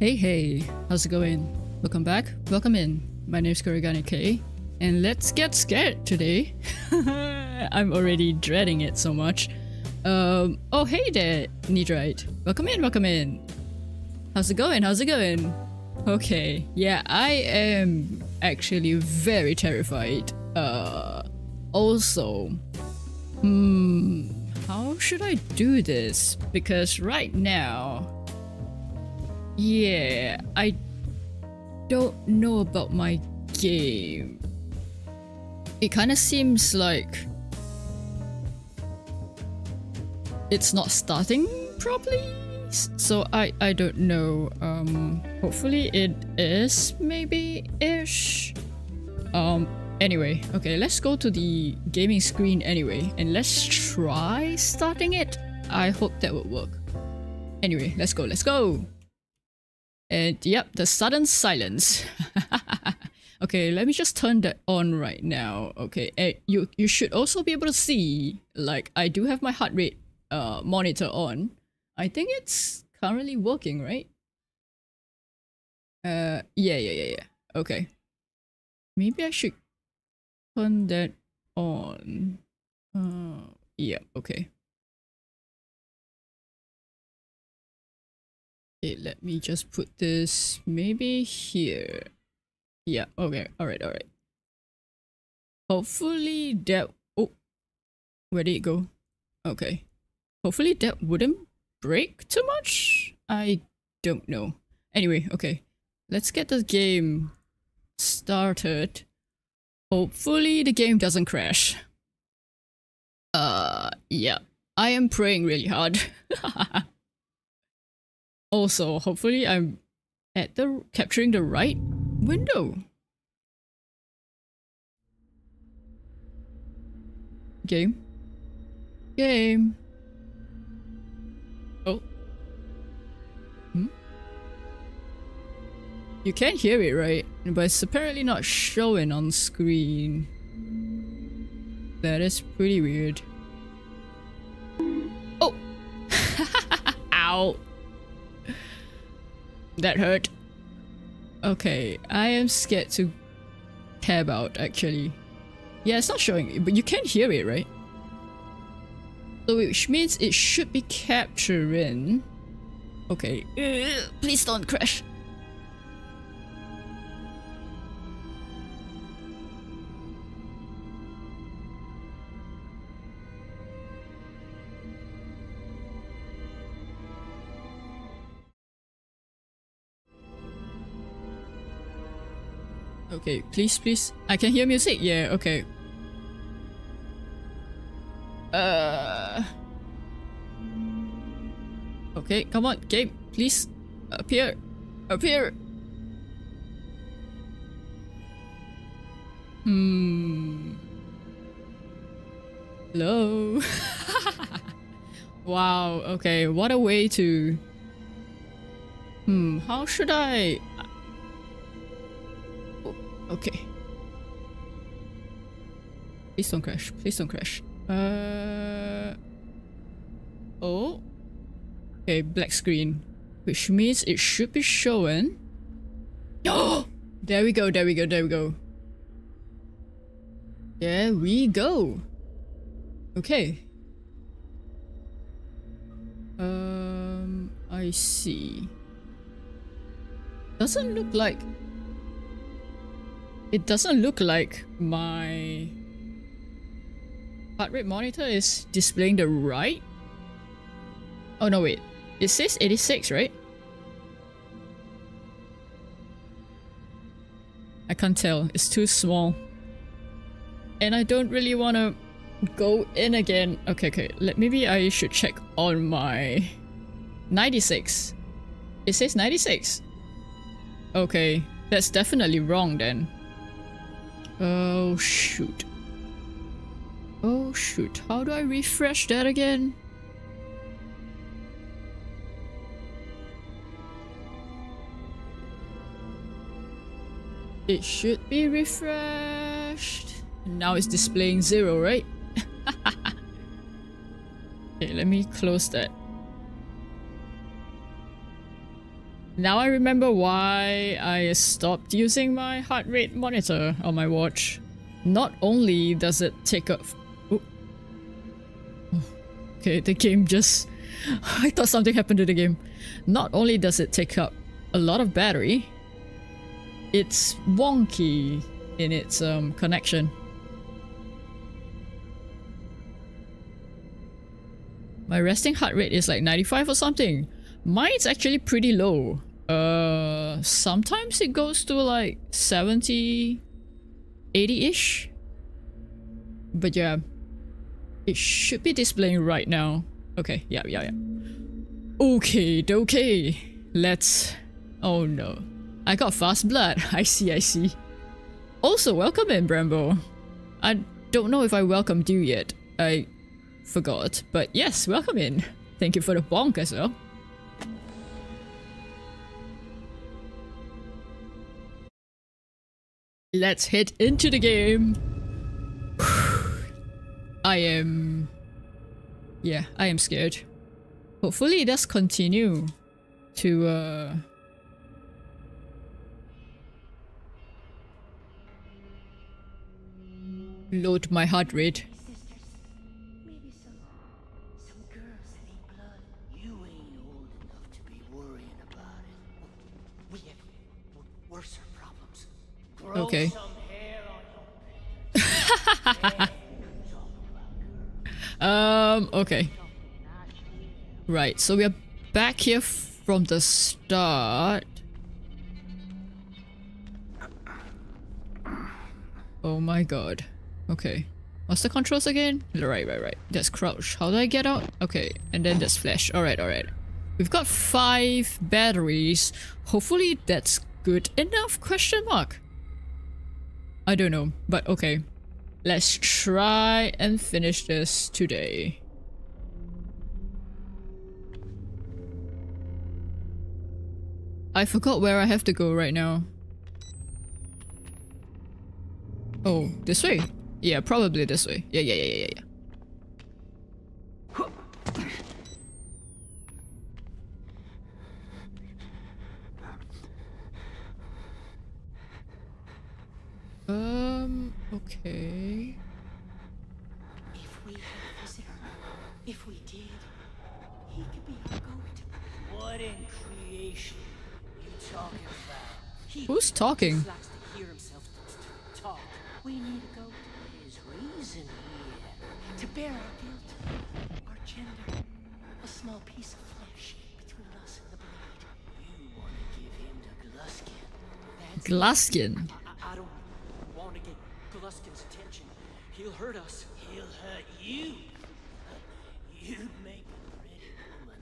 Hey hey, how's it going? Welcome back, welcome in. My name's Kurogane Kei, and let's get scared today. I'm already dreading it so much. Um, oh hey there, Nidrite. Welcome in, welcome in. How's it going, how's it going? Okay, yeah, I am actually very terrified. Uh, also, hmm, how should I do this? Because right now, yeah, I don't know about my game. It kind of seems like it's not starting properly. So I I don't know. Um, hopefully it is maybe ish. Um. Anyway, okay, let's go to the gaming screen anyway, and let's try starting it. I hope that will work. Anyway, let's go. Let's go. And yep, the sudden silence. okay, let me just turn that on right now. Okay, and you you should also be able to see like I do have my heart rate uh monitor on. I think it's currently working, right? Uh yeah, yeah, yeah, yeah. Okay. Maybe I should turn that on. Uh yeah, okay. Okay, let me just put this maybe here. Yeah, okay, alright, alright. Hopefully that... Oh, where did it go? Okay. Hopefully that wouldn't break too much? I don't know. Anyway, okay. Let's get the game started. Hopefully the game doesn't crash. Uh, yeah. I am praying really hard. Also, hopefully I'm at the capturing the right window. Game. Game. Oh. Hmm? You can hear it, right? But it's apparently not showing on screen. That is pretty weird. Oh! Ow! That hurt. Okay, I am scared to care about actually. Yeah, it's not showing, but you can hear it, right? So which means it should be capturing. Okay, uh, please don't crash. Okay, please, please. I can hear music. Yeah, okay. Uh. Okay, come on, game, please. Appear. Appear. Hmm. Hello. wow, okay, what a way to... Hmm, how should I... Okay. Please don't crash. Please don't crash. Uh. Oh. Okay, black screen. Which means it should be showing. Oh! There we go, there we go, there we go. There we go. Okay. Um, I see. Doesn't look like it doesn't look like my heart rate monitor is displaying the right. Oh no wait, it says 86 right? I can't tell, it's too small. And I don't really want to go in again. Okay, okay, Let, maybe I should check on my 96. It says 96. Okay, that's definitely wrong then. Oh shoot. Oh shoot, how do I refresh that again? It should be refreshed. Now it's displaying zero, right? okay, let me close that. Now I remember why I stopped using my heart rate monitor on my watch. Not only does it take up... Okay, the game just... I thought something happened to the game. Not only does it take up a lot of battery, it's wonky in its um, connection. My resting heart rate is like 95 or something. Mine's actually pretty low. Uh, sometimes it goes to like 70, 80-ish. But yeah, it should be displaying right now. Okay, yeah, yeah, yeah. Okay, okay. Let's... Oh no. I got fast blood. I see, I see. Also, welcome in, Brambo. I don't know if I welcomed you yet. I forgot. But yes, welcome in. Thank you for the bonk as well. Let's head into the game. I am... Yeah, I am scared. Hopefully it does continue to uh... Load my heart rate. Okay. um, okay. Right, so we are back here from the start. Oh my god. Okay. What's the controls again? Right, right, right. That's crouch. How do I get out? Okay, and then there's flash. Alright, alright. We've got five batteries. Hopefully that's good enough? Question mark. I don't know, but okay. Let's try and finish this today. I forgot where I have to go right now. Oh, this way? Yeah, probably this way. Yeah, yeah, yeah, yeah, yeah. Um, okay. If we had a visitor, if we did, he could be our goat. What in creation you talking about? He Who's talking? just likes to hear himself talk. We need a goat There's reason here. to bear our guilt, our gender, a small piece of flesh between us and the blade. You want to give him to Gluskin. That's Glaskin. I, I don't want to get Gluskin's attention. He'll hurt us. He'll hurt you. You make a pretty woman.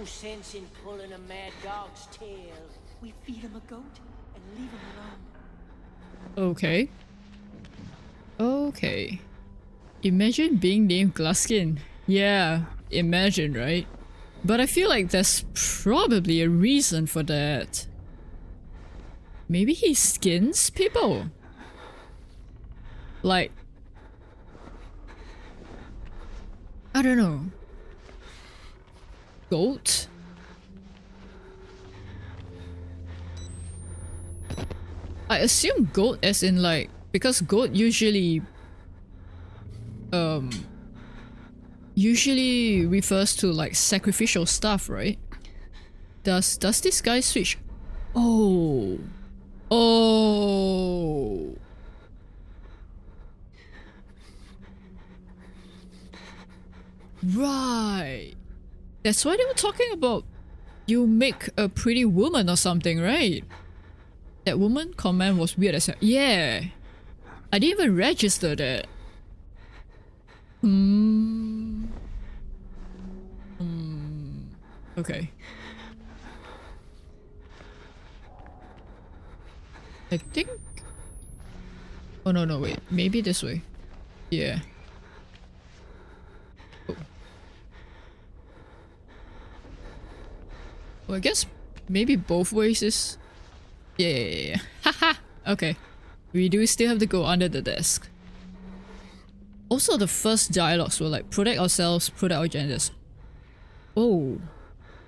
No sense in pulling a mad dog's tail. We feed him a goat and leave him alone. Okay. Okay. Imagine being named Glaskin. Yeah, imagine, right? But I feel like there's probably a reason for that. Maybe he skins people? Like... I don't know. Goat? I assume goat as in like because goat usually um usually refers to like sacrificial stuff, right? Does does this guy switch? Oh. Oh. Right. That's why they were talking about you make a pretty woman or something, right? That woman comment was weird as hell. Yeah. I didn't even register that. Hmm. Hmm. Okay. I think... Oh no no wait, maybe this way. Yeah. Well, I guess maybe both ways is... Yeah, yeah. Haha! okay. We do still have to go under the desk. Also, the first dialogues were like, protect ourselves, protect our genders. Oh.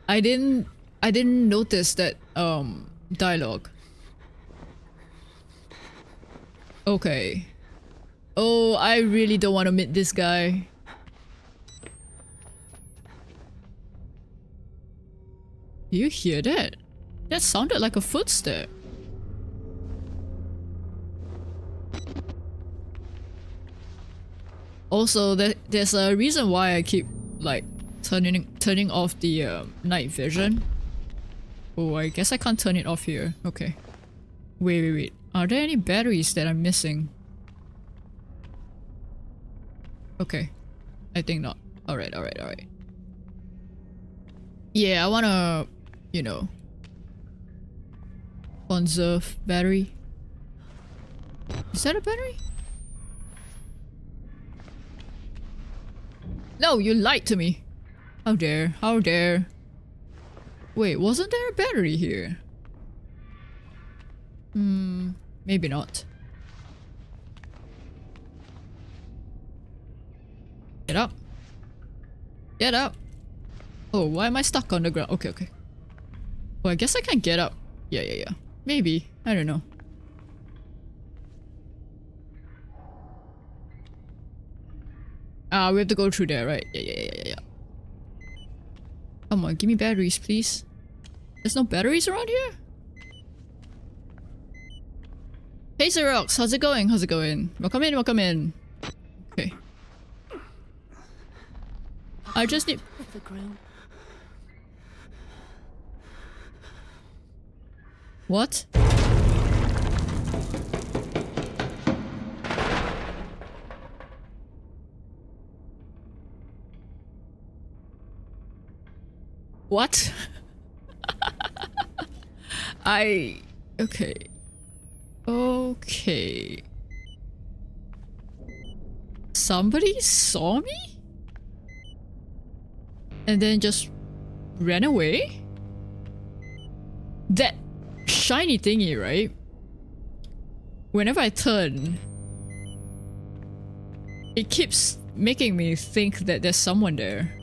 I didn't I didn't notice that um dialogue. Okay. Oh, I really don't want to meet this guy. You hear that? That sounded like a footstep. Also, there, there's a reason why I keep like turning turning off the uh, night vision. Oh, I guess I can't turn it off here. Okay. Wait, wait, wait. Are there any batteries that I'm missing? Okay. I think not. Alright, alright, alright. Yeah, I wanna, you know, conserve battery. Is that a battery? No, you lied to me. How dare, how dare. Wait, wasn't there a battery here? Hmm, maybe not. Get up. Get up. Oh, why am I stuck on the ground? Okay, okay. Oh, I guess I can get up. Yeah, yeah, yeah. Maybe. I don't know. Ah, we have to go through there, right? Yeah, yeah, yeah, yeah. Come on, give me batteries, please. There's no batteries around here? Hey Xerox, how's it going? How's it going? Welcome in, welcome in. Okay. I just need-. What? What? I... Okay. Okay. Somebody saw me? And then just ran away? That shiny thingy, right? Whenever I turn, it keeps making me think that there's someone there.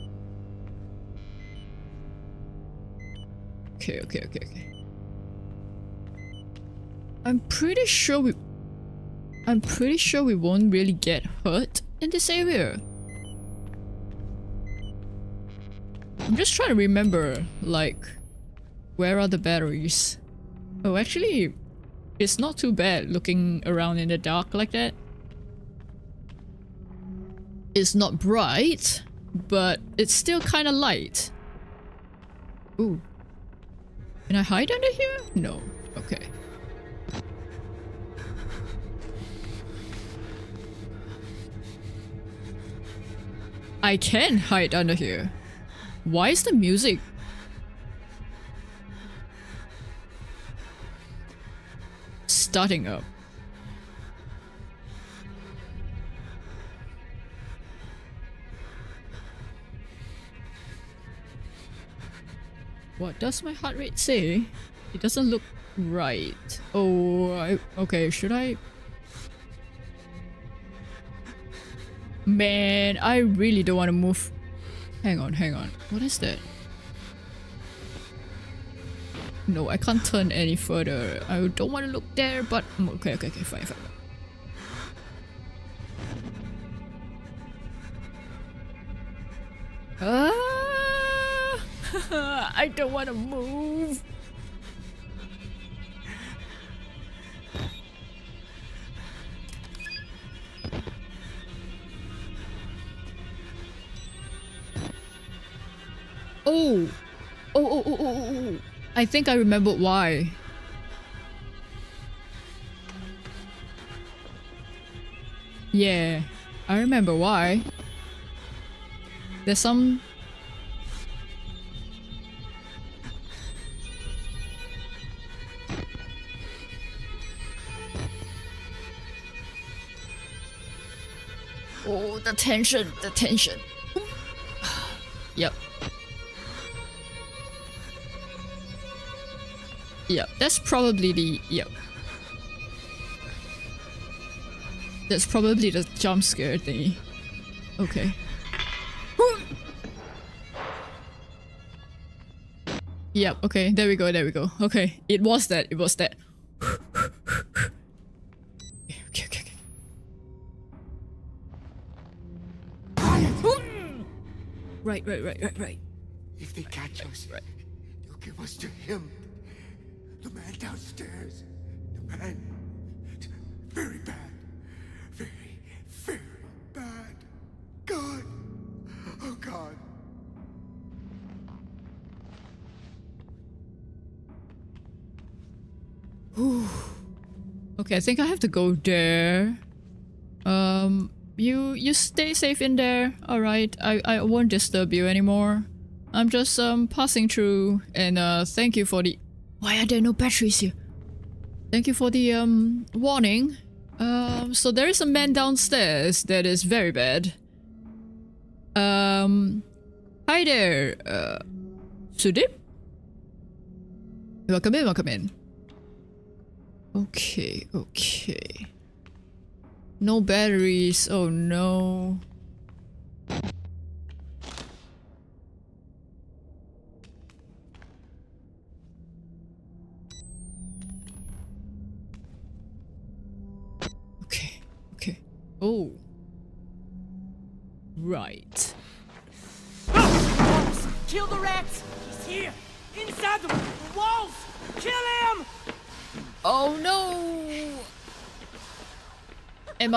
Okay, okay, okay, okay. I'm pretty sure we... I'm pretty sure we won't really get hurt in this area. I'm just trying to remember, like, where are the batteries? Oh, actually, it's not too bad looking around in the dark like that. It's not bright, but it's still kind of light. Ooh. Can I hide under here? No. Okay. I can hide under here. Why is the music starting up? What does my heart rate say? It doesn't look right. Oh, I, okay, should I? Man, I really don't want to move. Hang on, hang on. What is that? No, I can't turn any further. I don't want to look there, but... mm, Okay, okay, okay, fine, fine. Ah! I don't want to move. Oh. Oh, oh, oh, oh, oh, oh. I think I remembered why. Yeah, I remember why. There's some... Oh, the tension, the tension. yep. Yep, that's probably the... Yep. That's probably the jump scare thingy. Okay. Yep, okay, there we go, there we go. Okay, it was that, it was that. Okay, okay, okay. Right, right, right, right, right. If they catch us, right. they'll give us to him. The man downstairs. The man. Very bad. Very, very bad. God. Oh, God. Okay, I think I have to go there. Um, you you stay safe in there. All right, I I won't disturb you anymore. I'm just um passing through, and uh, thank you for the. Why are there no batteries here? Thank you for the um warning. Um, so there is a man downstairs that is very bad. Um, hi there, uh, Sudip. Welcome in, welcome in. Okay, okay. No batteries. Oh no.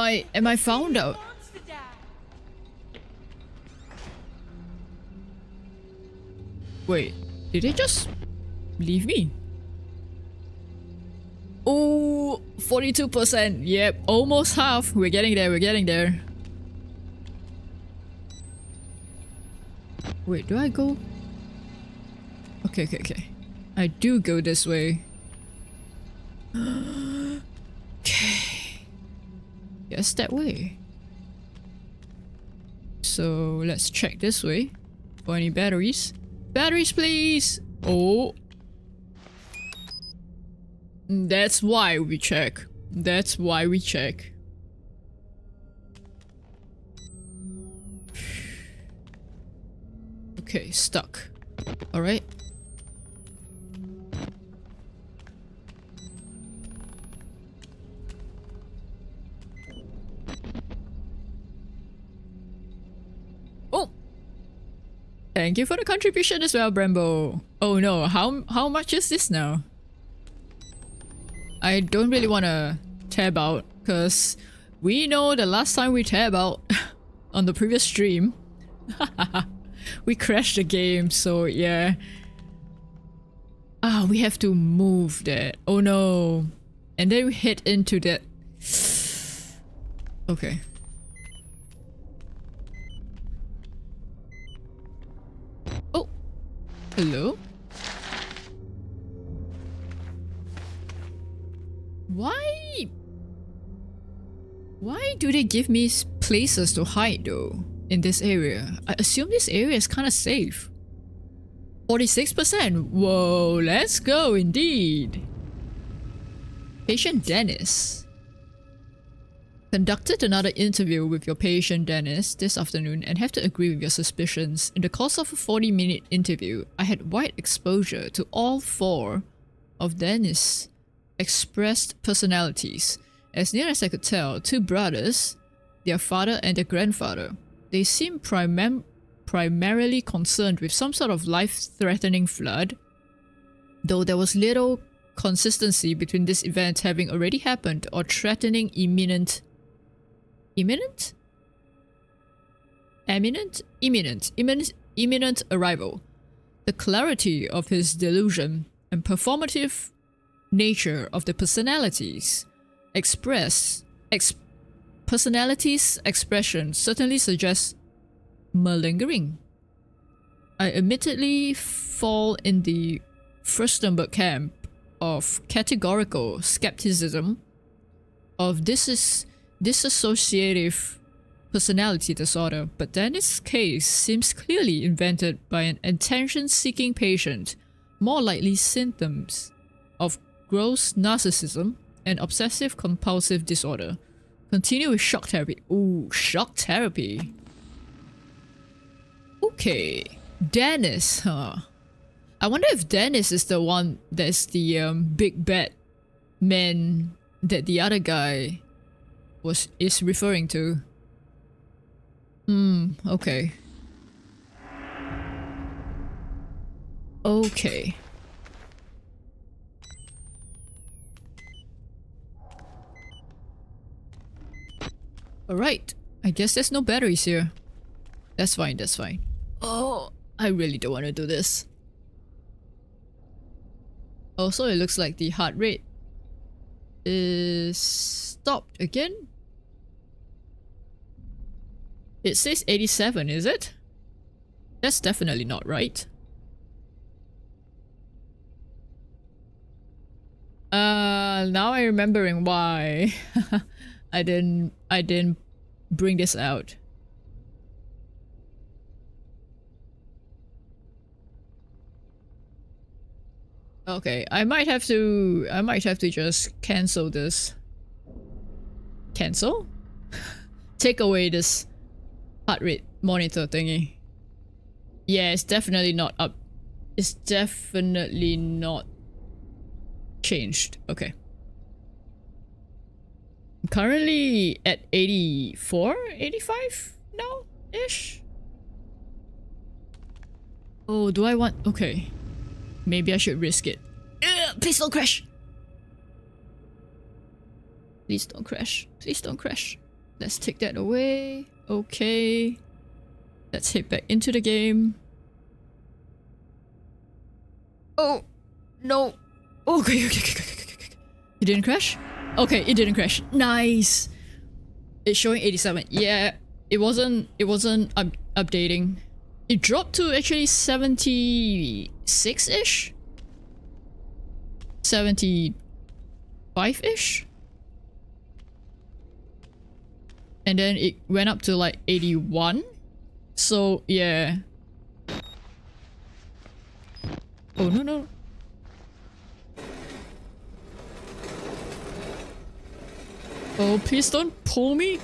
I am I found out? Wait, did they just leave me? Oh, 42%. Yep, almost half. We're getting there, we're getting there. Wait, do I go? Okay, okay, okay. I do go this way. okay. That way. So let's check this way for any batteries. Batteries, please! Oh. That's why we check. That's why we check. Okay, stuck. Alright. Thank you for the contribution as well, Brembo. Oh no, how how much is this now? I don't really want to tab out because we know the last time we tab out on the previous stream, we crashed the game. So yeah. Ah, we have to move that. Oh no. And then we head into that. Okay. Hello? Why? Why do they give me places to hide though in this area? I assume this area is kind of safe. 46%. Whoa, let's go indeed. Patient Dennis. Conducted another interview with your patient Dennis this afternoon and have to agree with your suspicions. In the course of a 40 minute interview, I had wide exposure to all four of Dennis' expressed personalities. As near as I could tell, two brothers, their father and their grandfather. They seemed primam- primarily concerned with some sort of life-threatening flood, though there was little consistency between this event having already happened or threatening imminent imminent? Imminent imminent. Imminent imminent arrival. The clarity of his delusion and performative nature of the personalities express ex- personalities expression certainly suggests malingering. I admittedly fall in the Furstenberg camp of categorical skepticism of this is dissociative personality disorder, but Dennis' case seems clearly invented by an attention-seeking patient, more likely symptoms of gross narcissism and obsessive-compulsive disorder. Continue with shock therapy. Ooh, shock therapy. Okay, Dennis, huh? I wonder if Dennis is the one that's the um, big bad man that the other guy was is referring to. Hmm, okay. Okay. Alright, I guess there's no batteries here. That's fine, that's fine. Oh, I really don't want to do this. Also, it looks like the heart rate is stopped again. It says 87, is it? That's definitely not right. Uh, now I'm remembering why I didn't I didn't bring this out. Okay, I might have to I might have to just cancel this. Cancel? Take away this heart rate monitor thingy. Yeah, it's definitely not up. It's definitely not changed. Okay. I'm currently at 84, 85 now ish. Oh, do I want? Okay. Maybe I should risk it. Ugh, please don't crash. Please don't crash. Please don't crash. Let's take that away. Okay. Let's head back into the game. Oh, no. Oh, okay, okay, okay, okay, okay, okay. It didn't crash? Okay, it didn't crash. Nice. It's showing 87. Yeah, it wasn't, it wasn't up updating. It dropped to actually 76-ish? 75-ish? And then it went up to like 81. So, yeah. Oh, no, no. Oh, please don't pull me.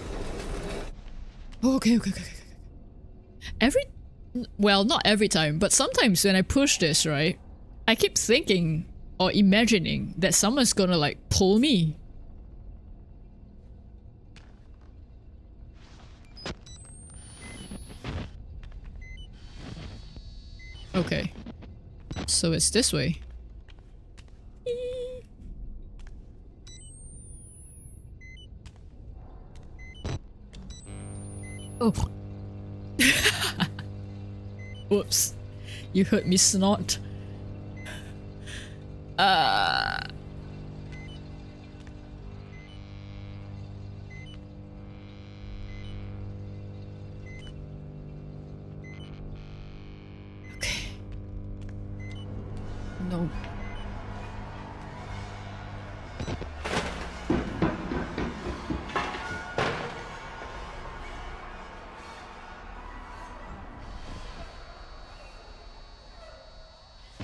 Oh, okay, okay, okay, okay. okay. Every, well, not every time, but sometimes when I push this, right, I keep thinking or imagining that someone's gonna like pull me. Okay. So it's this way. Oh. Whoops. You heard me snort. Uh... No.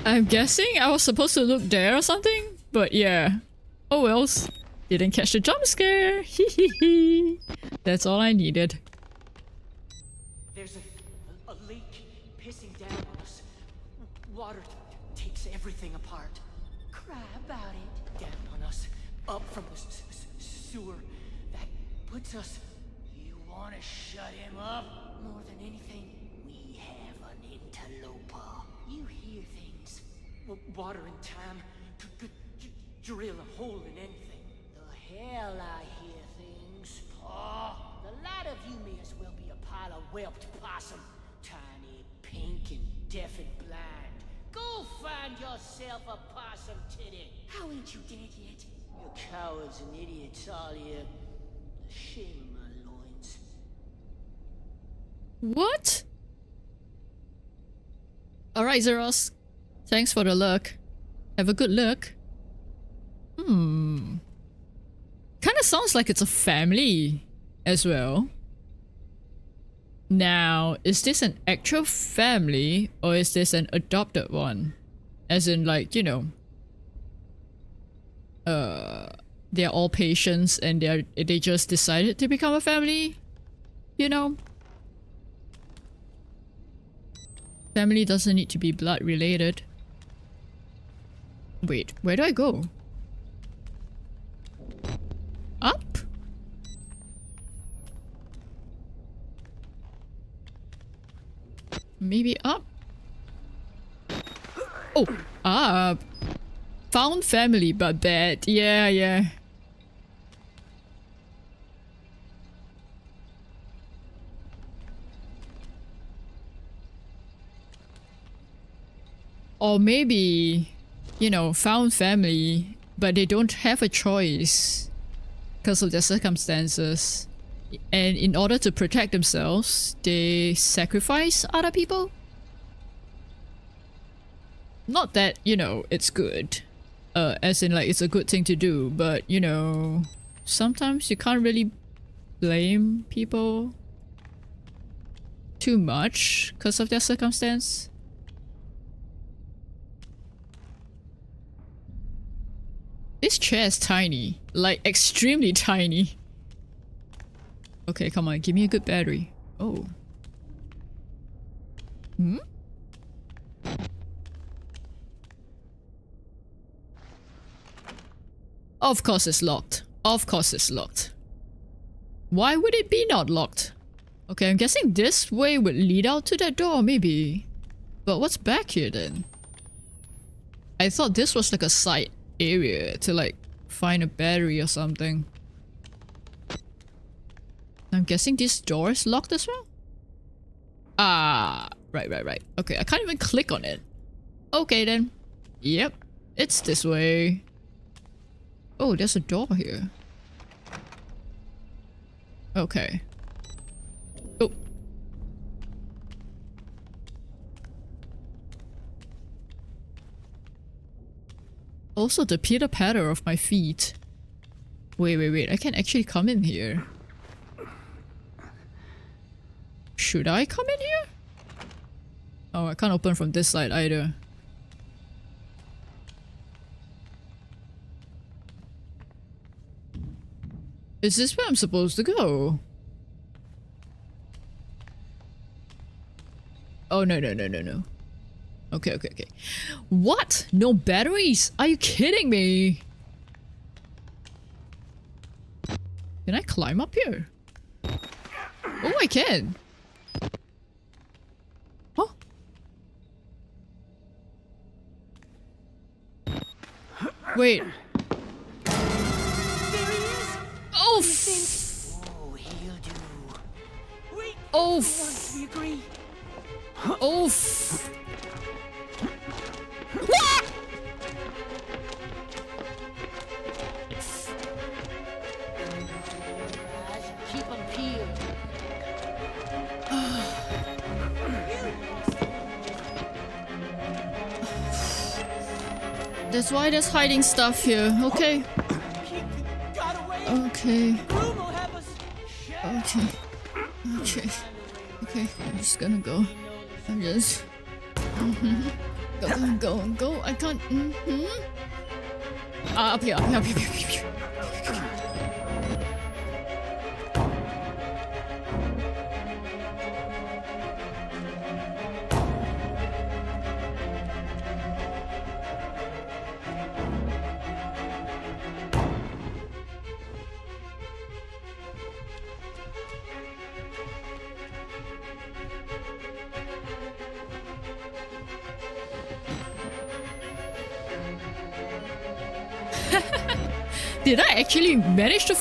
I'm guessing I was supposed to look there or something, but yeah. Oh wells. Didn't catch the jump scare. Hehehe. That's all I needed. Up from the s- s- sewer. That puts us. You want to shut him up? More than anything, We have an interloper. you hear things. W- water and time could, drill a hole in anything. The hell I hear things. Oh, the lot of you may as well be a pile of whelped possum. Tiny, pink, and deaf and blind. Go find yourself a possum titty. How ain't you dead yet? You cowards and idiots. The shame my loins. What? Alright, Zeros. Thanks for the look. Have a good look. Hmm. Kinda sounds like it's a family as well. Now, is this an actual family or is this an adopted one? As in like, you know, uh they're all patients and they're they just decided to become a family? You know? Family doesn't need to be blood related. Wait, where do I go? Up? Maybe up? Oh, up. Found family, but bad. Yeah, yeah. Or maybe, you know, found family, but they don't have a choice because of their circumstances. And in order to protect themselves, they sacrifice other people? Not that, you know, it's good. Uh, as in like it's a good thing to do, but you know, sometimes you can't really blame people too much because of their circumstance. This chair is tiny. Like, extremely tiny. Okay, come on. Give me a good battery. Oh. Hmm? Of course it's locked. Of course it's locked. Why would it be not locked? Okay, I'm guessing this way would lead out to that door, maybe. But what's back here then? I thought this was like a side area to like find a battery or something. I'm guessing this door is locked as well? Ah, right, right, right. Okay, I can't even click on it. Okay then. Yep, it's this way. Oh, there's a door here. Okay. Oh. Also the pitter patter of my feet. Wait, wait, wait. I can actually come in here. Should I come in here? Oh, I can't open from this side either. Is this where I'm supposed to go? Oh, no, no, no, no, no. Okay, okay, okay. What? No batteries? Are you kidding me? Can I climb up here? Oh, I can. Huh? Wait. Oh, Oh, he'll do. Wait, oh, we agree. oh. That's why there's hiding stuff here. Okay. Okay. Okay. Okay. Okay. I'm just gonna go. I'm just. Mhm. Go, go, go, go. I can't. Mm hmm Ah, up here, up here, up here, up here,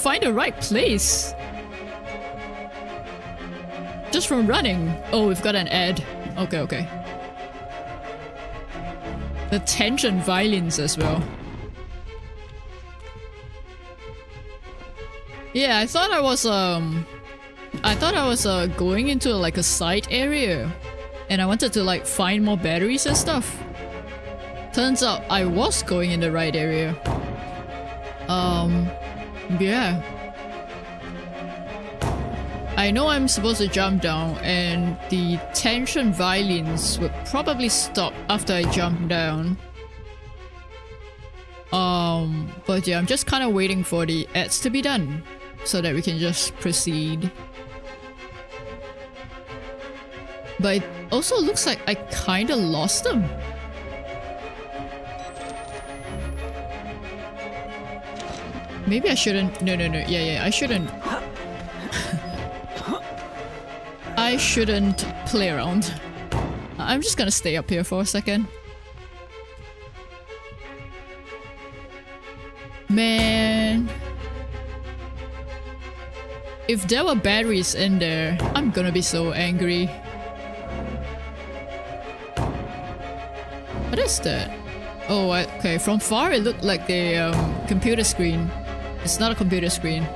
find the right place? Just from running. Oh, we've got an ad. Okay, okay. The tension violins as well. Yeah, I thought I was um I thought I was uh going into like a side area and I wanted to like find more batteries and stuff. Turns out I was going in the right area. Um, yeah. I know I'm supposed to jump down and the tension violins would probably stop after I jump down. Um, but yeah, I'm just kind of waiting for the ads to be done so that we can just proceed. But it also looks like I kind of lost them. Maybe I shouldn't. No, no, no. Yeah, yeah. I shouldn't. I shouldn't play around. I'm just gonna stay up here for a second. Man. If there were batteries in there, I'm gonna be so angry. What is that? Oh, okay. From far, it looked like the um, computer screen. It's not a computer screen.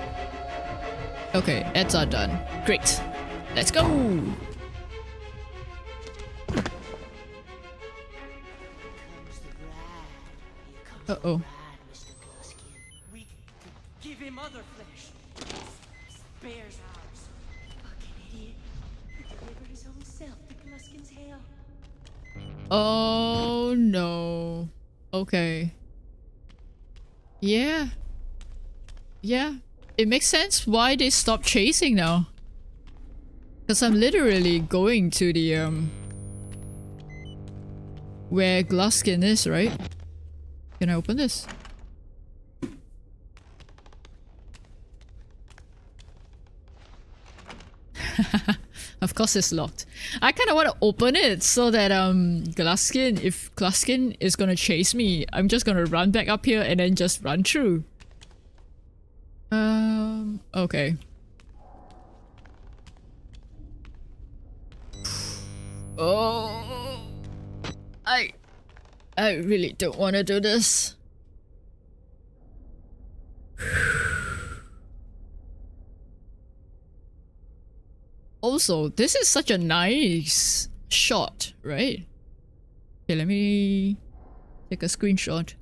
Okay, ads are done. Great. Let's go! Uh-oh. Oh no. Okay. Yeah. Yeah. It makes sense why they stopped chasing now. Cause I'm literally going to the um where Gluskin is, right? Can I open this? Of course it's locked. I kind of want to open it so that um Gluskin, if Gluskin is gonna chase me, I'm just gonna run back up here and then just run through. Um, okay. Oh, I, I really don't want to do this. Also, this is such a nice shot, right? Okay, let me take a screenshot.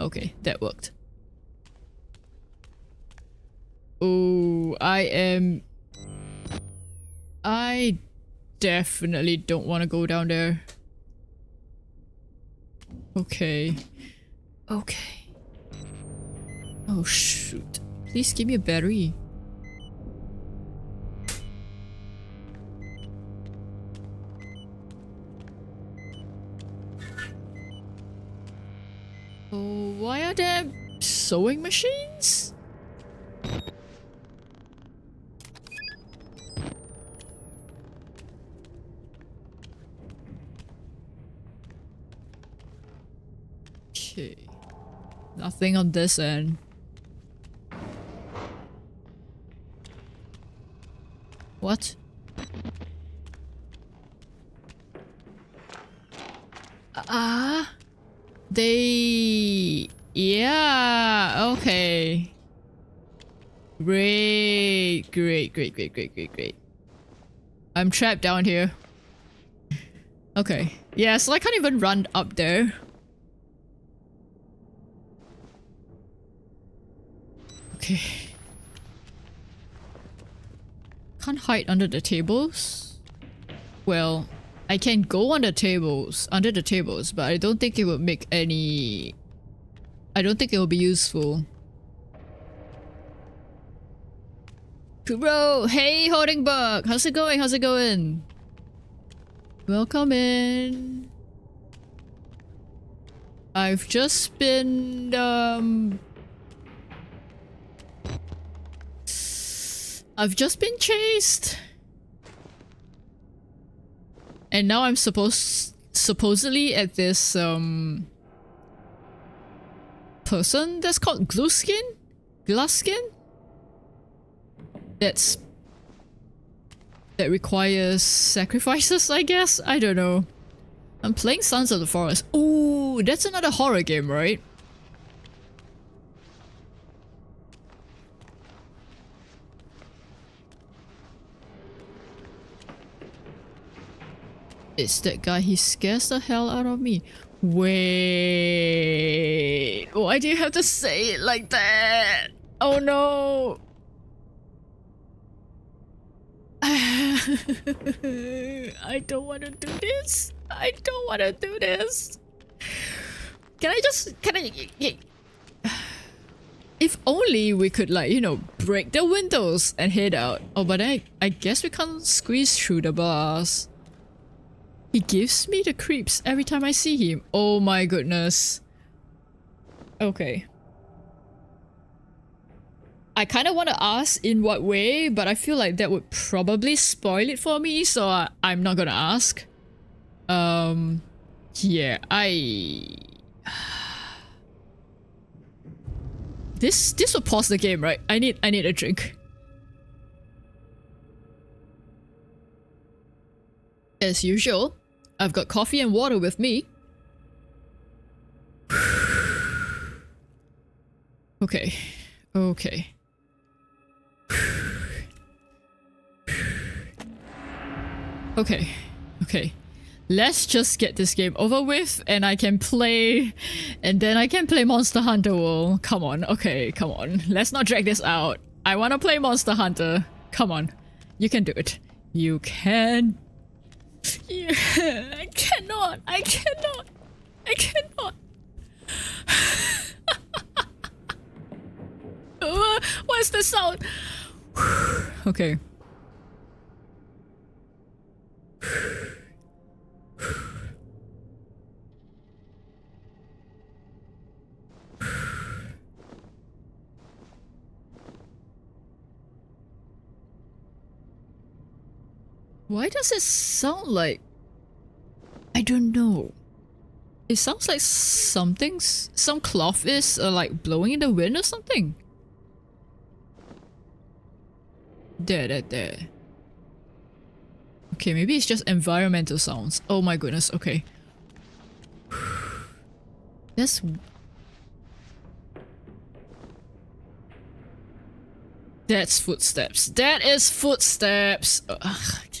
Okay, that worked. Oh, I am... I definitely don't want to go down there. Okay. Okay. Oh shoot. Please give me a battery. Oh, why are there sewing machines? Nothing on this end. What? Ah. They... Yeah, okay. Great, great, great, great, great, great, great. I'm trapped down here. Okay. Yeah, so I can't even run up there. Okay. Can't hide under the tables? Well, I can go on the tables, under the tables, but I don't think it would make any... I don't think it will be useful. Kuro! Hey, Holding Bug! How's it going? How's it going? Welcome in. I've just been, um... I've just been chased. And now I'm supposed supposedly at this um person that's called Gluskin? Gluskin? That's that requires sacrifices, I guess? I don't know. I'm playing Sons of the Forest. Ooh, that's another horror game, right? It's that guy, he scares the hell out of me. Wait, why do you have to say it like that? Oh no! I don't want to do this. I don't want to do this. Can I just, can I, if only we could like, you know, break the windows and head out. Oh, but I, I guess we can't squeeze through the bars. He gives me the creeps every time I see him. Oh my goodness. Okay. I kind of want to ask in what way, but I feel like that would probably spoil it for me, so I, I'm not gonna ask. Um, yeah, I. This this will pause the game, right? I need I need a drink. As usual, I've got coffee and water with me. okay. Okay. Okay. Okay. Let's just get this game over with and I can play and then I can play Monster Hunter World. Come on. Okay, come on. Let's not drag this out. I want to play Monster Hunter. Come on. You can do it. You can. Yeah, I cannot. I cannot. I cannot. What's the sound? okay. Why does it sound like... I don't know. It sounds like something, Some cloth is uh, like blowing in the wind or something. There, there, there. Okay, maybe it's just environmental sounds. Oh my goodness, okay. That's... That's footsteps. That is footsteps! Ugh. Okay.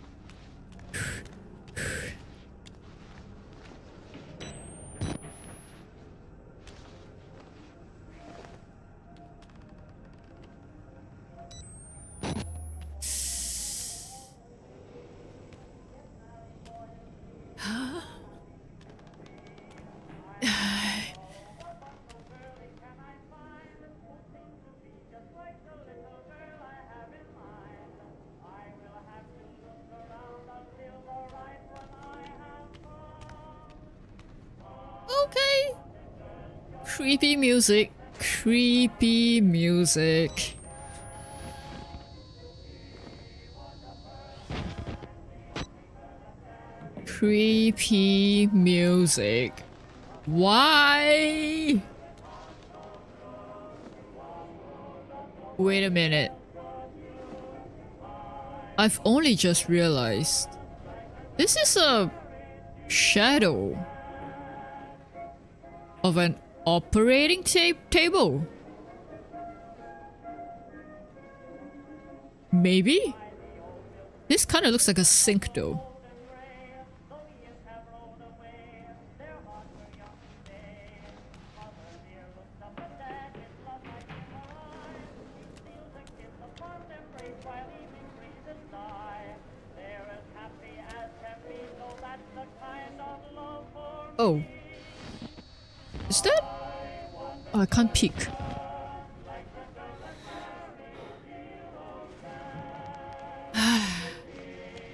Music. Creepy music. Creepy music. Why? Wait a minute. I've only just realized. This is a shadow of an operating ta table. Maybe? This kind of looks like a sink though. Peek.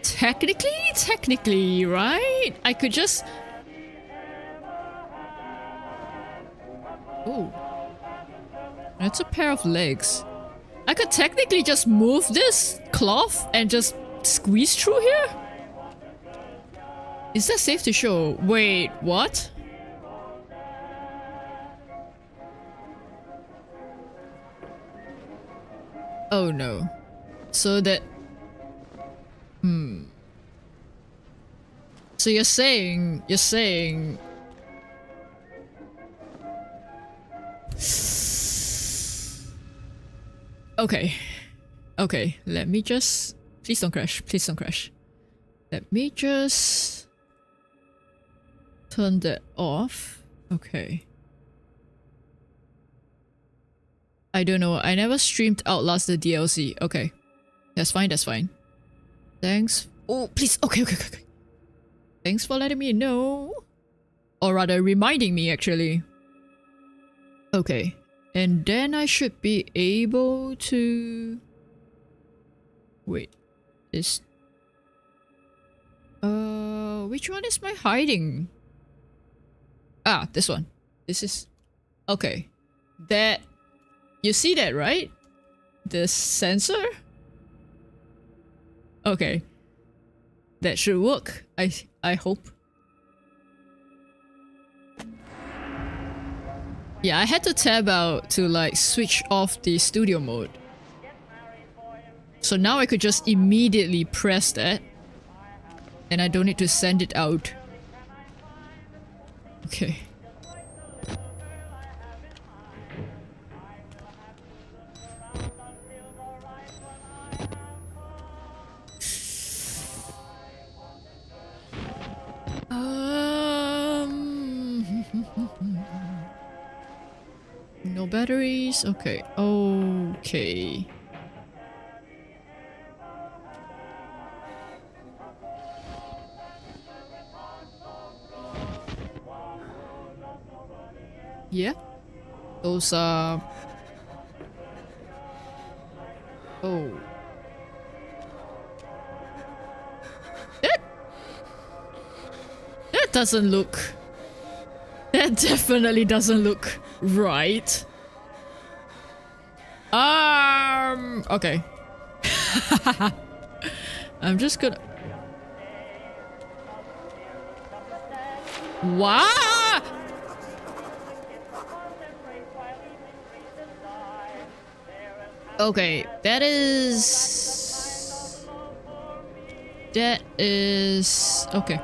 technically, technically, right? I could just... Oh. That's a pair of legs. I could technically just move this cloth and just squeeze through here? Is that safe to show? Wait, what? Oh no. So that... Hmm. So you're saying... You're saying... Okay. Okay, let me just... Please don't crash. Please don't crash. Let me just... Turn that off. Okay. I don't know. I never streamed Outlast the DLC. Okay. That's fine, that's fine. Thanks. Oh, please. Okay, okay, okay. Thanks for letting me know. Or rather, reminding me, actually. Okay. And then I should be able to... Wait. Is uh which one is my hiding? Ah, this one. This is okay. That you see that, right? The censor? Okay. That should work. I I hope. Yeah, I had to tab out to like switch off the studio mode. So now I could just immediately press that. And I don't need to send it out. Okay. Batteries. Okay. Okay. Yeah. Those are. Oh. That. That doesn't look. That definitely doesn't look right. Um. Okay. I'm just gonna. What? Okay, that is... That is... Okay.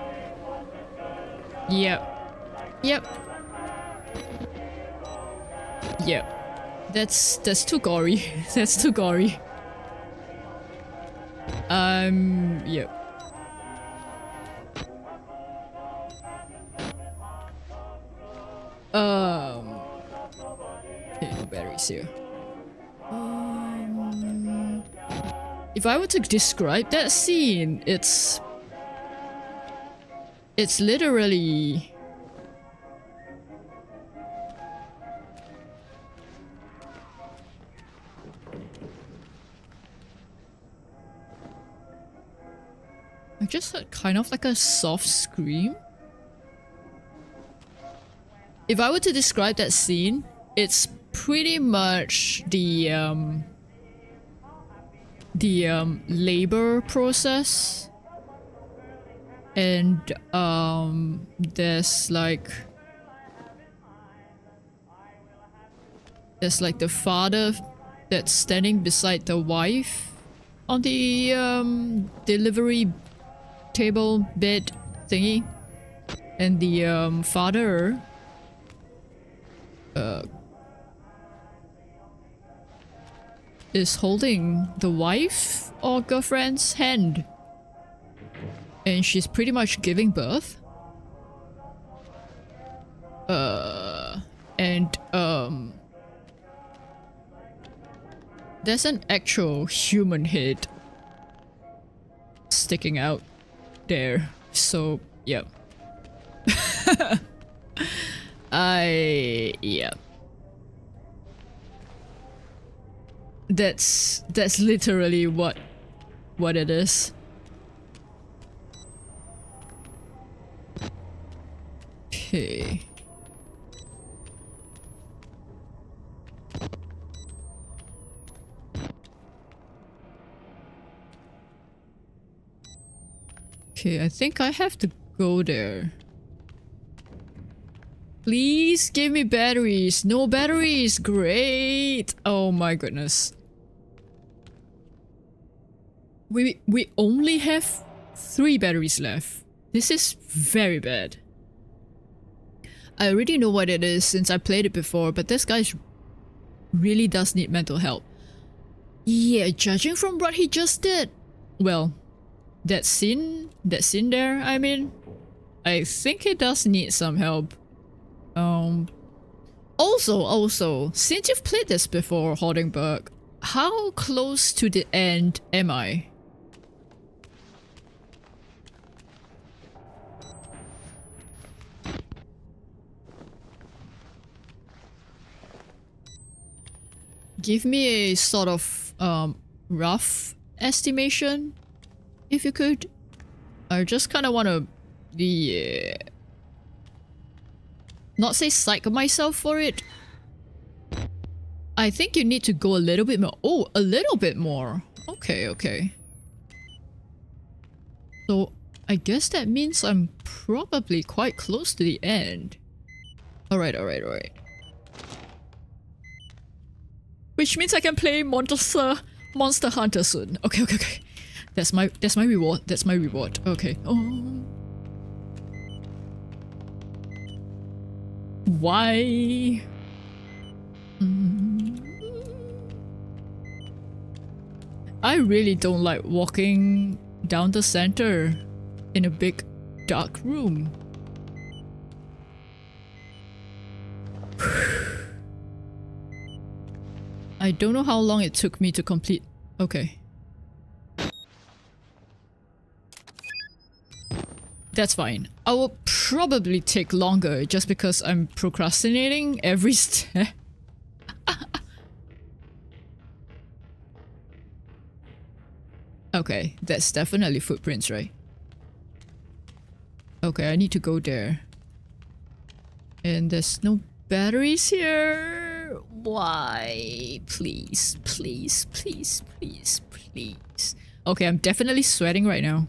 Yep. Yep. Yep. That's... that's too gory. that's too gory. Um... Yep. Um... Okay, here. Um, if I were to describe that scene, it's it's literally I just heard kind of like a soft scream. If I were to describe that scene, it's pretty much the um the um labor process and um there's like there's like the father that's standing beside the wife on the um delivery table bed thingy and the um father uh is holding the wife or girlfriend's hand. And she's pretty much giving birth. Uh, and, um... There's an actual human head sticking out there. So, yeah. I... yeah. That's that's literally what what it is. Okay. Okay, I think I have to go there. Please give me batteries. No batteries. Great. Oh my goodness. We we only have three batteries left. This is very bad. I already know what it is since I played it before, but this guy really does need mental help. Yeah, judging from what he just did. Well, that scene, that scene there, I mean, I think he does need some help. Um. Also, also, since you've played this before, Holdingberg, how close to the end am I? Give me a sort of um rough estimation. If you could. I just kind of want to, yeah, uh, not say psych myself for it. I think you need to go a little bit more. Oh, a little bit more. Okay, okay. So I guess that means I'm probably quite close to the end. Alright, alright, alright. Which means I can play Monster Monster Hunter soon. Okay, okay, okay. That's my that's my reward. That's my reward. Okay. Oh. Why? Mm. I really don't like walking down the center in a big dark room. I don't know how long it took me to complete. Okay. That's fine. I will probably take longer just because I'm procrastinating every step. okay, that's definitely footprints, right? Okay, I need to go there. And there's no batteries here. Why? Please, please, please, please, please. Okay, I'm definitely sweating right now.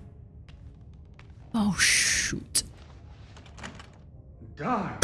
Oh, shoot. Darn.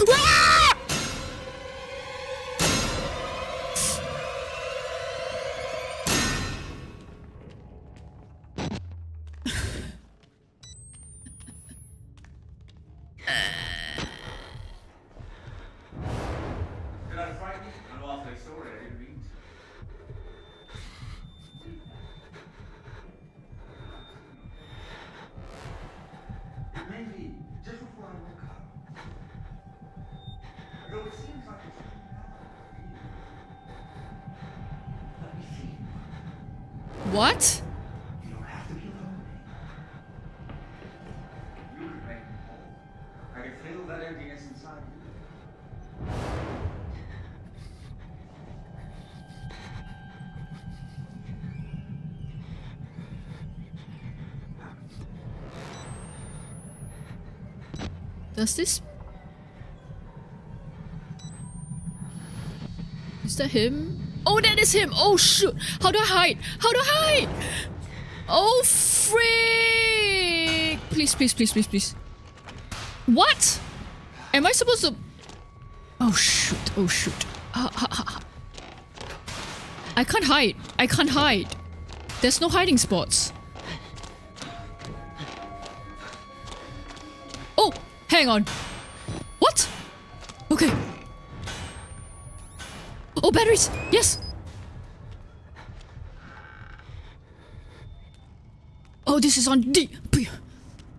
Does this... Is that him? Oh, that is him! Oh, shoot! How do I hide? How do I hide? Oh, freak! Please, please, please, please, please. What? Am I supposed to... Oh, shoot. Oh, shoot. Ah, ah, ah. I can't hide. I can't hide. There's no hiding spots. Hang on. What? Okay. Oh, batteries! Yes! Oh, this is on the...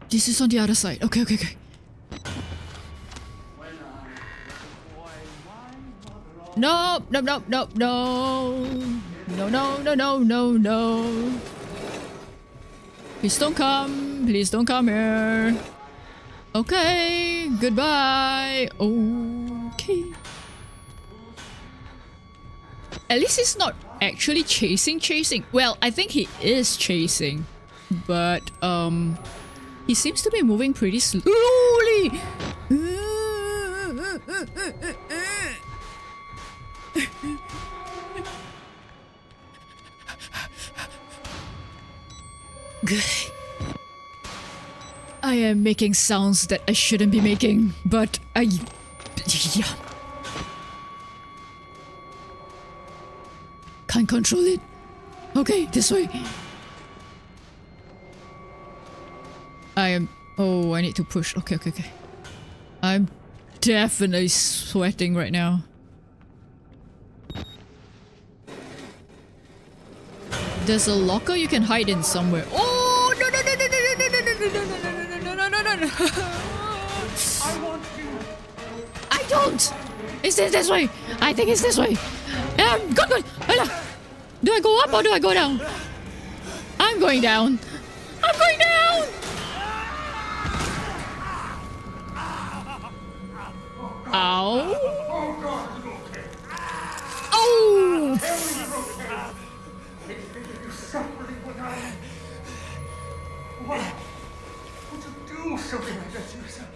This is on the other side. Okay, okay, okay. No, no, no, no, no. No, no, no, no, no, no. Please don't come. Please don't come here. Okay, goodbye. Okay. At least he's not actually chasing, chasing. Well, I think he is chasing. But, um... He seems to be moving pretty slowly. Good. I am making sounds that I shouldn't be making, but I... Yeah. Can't control it. Okay, this way. I am... Oh, I need to push. Okay, okay, okay. I'm definitely sweating right now. There's a locker you can hide in somewhere. Oh, I want you. I don't! Is it this way? I think it's this way. Um, good, good. Ella. Do I go up or do I go down? I'm going down. I'm going down! Ow. Oh, without something like that to yourself.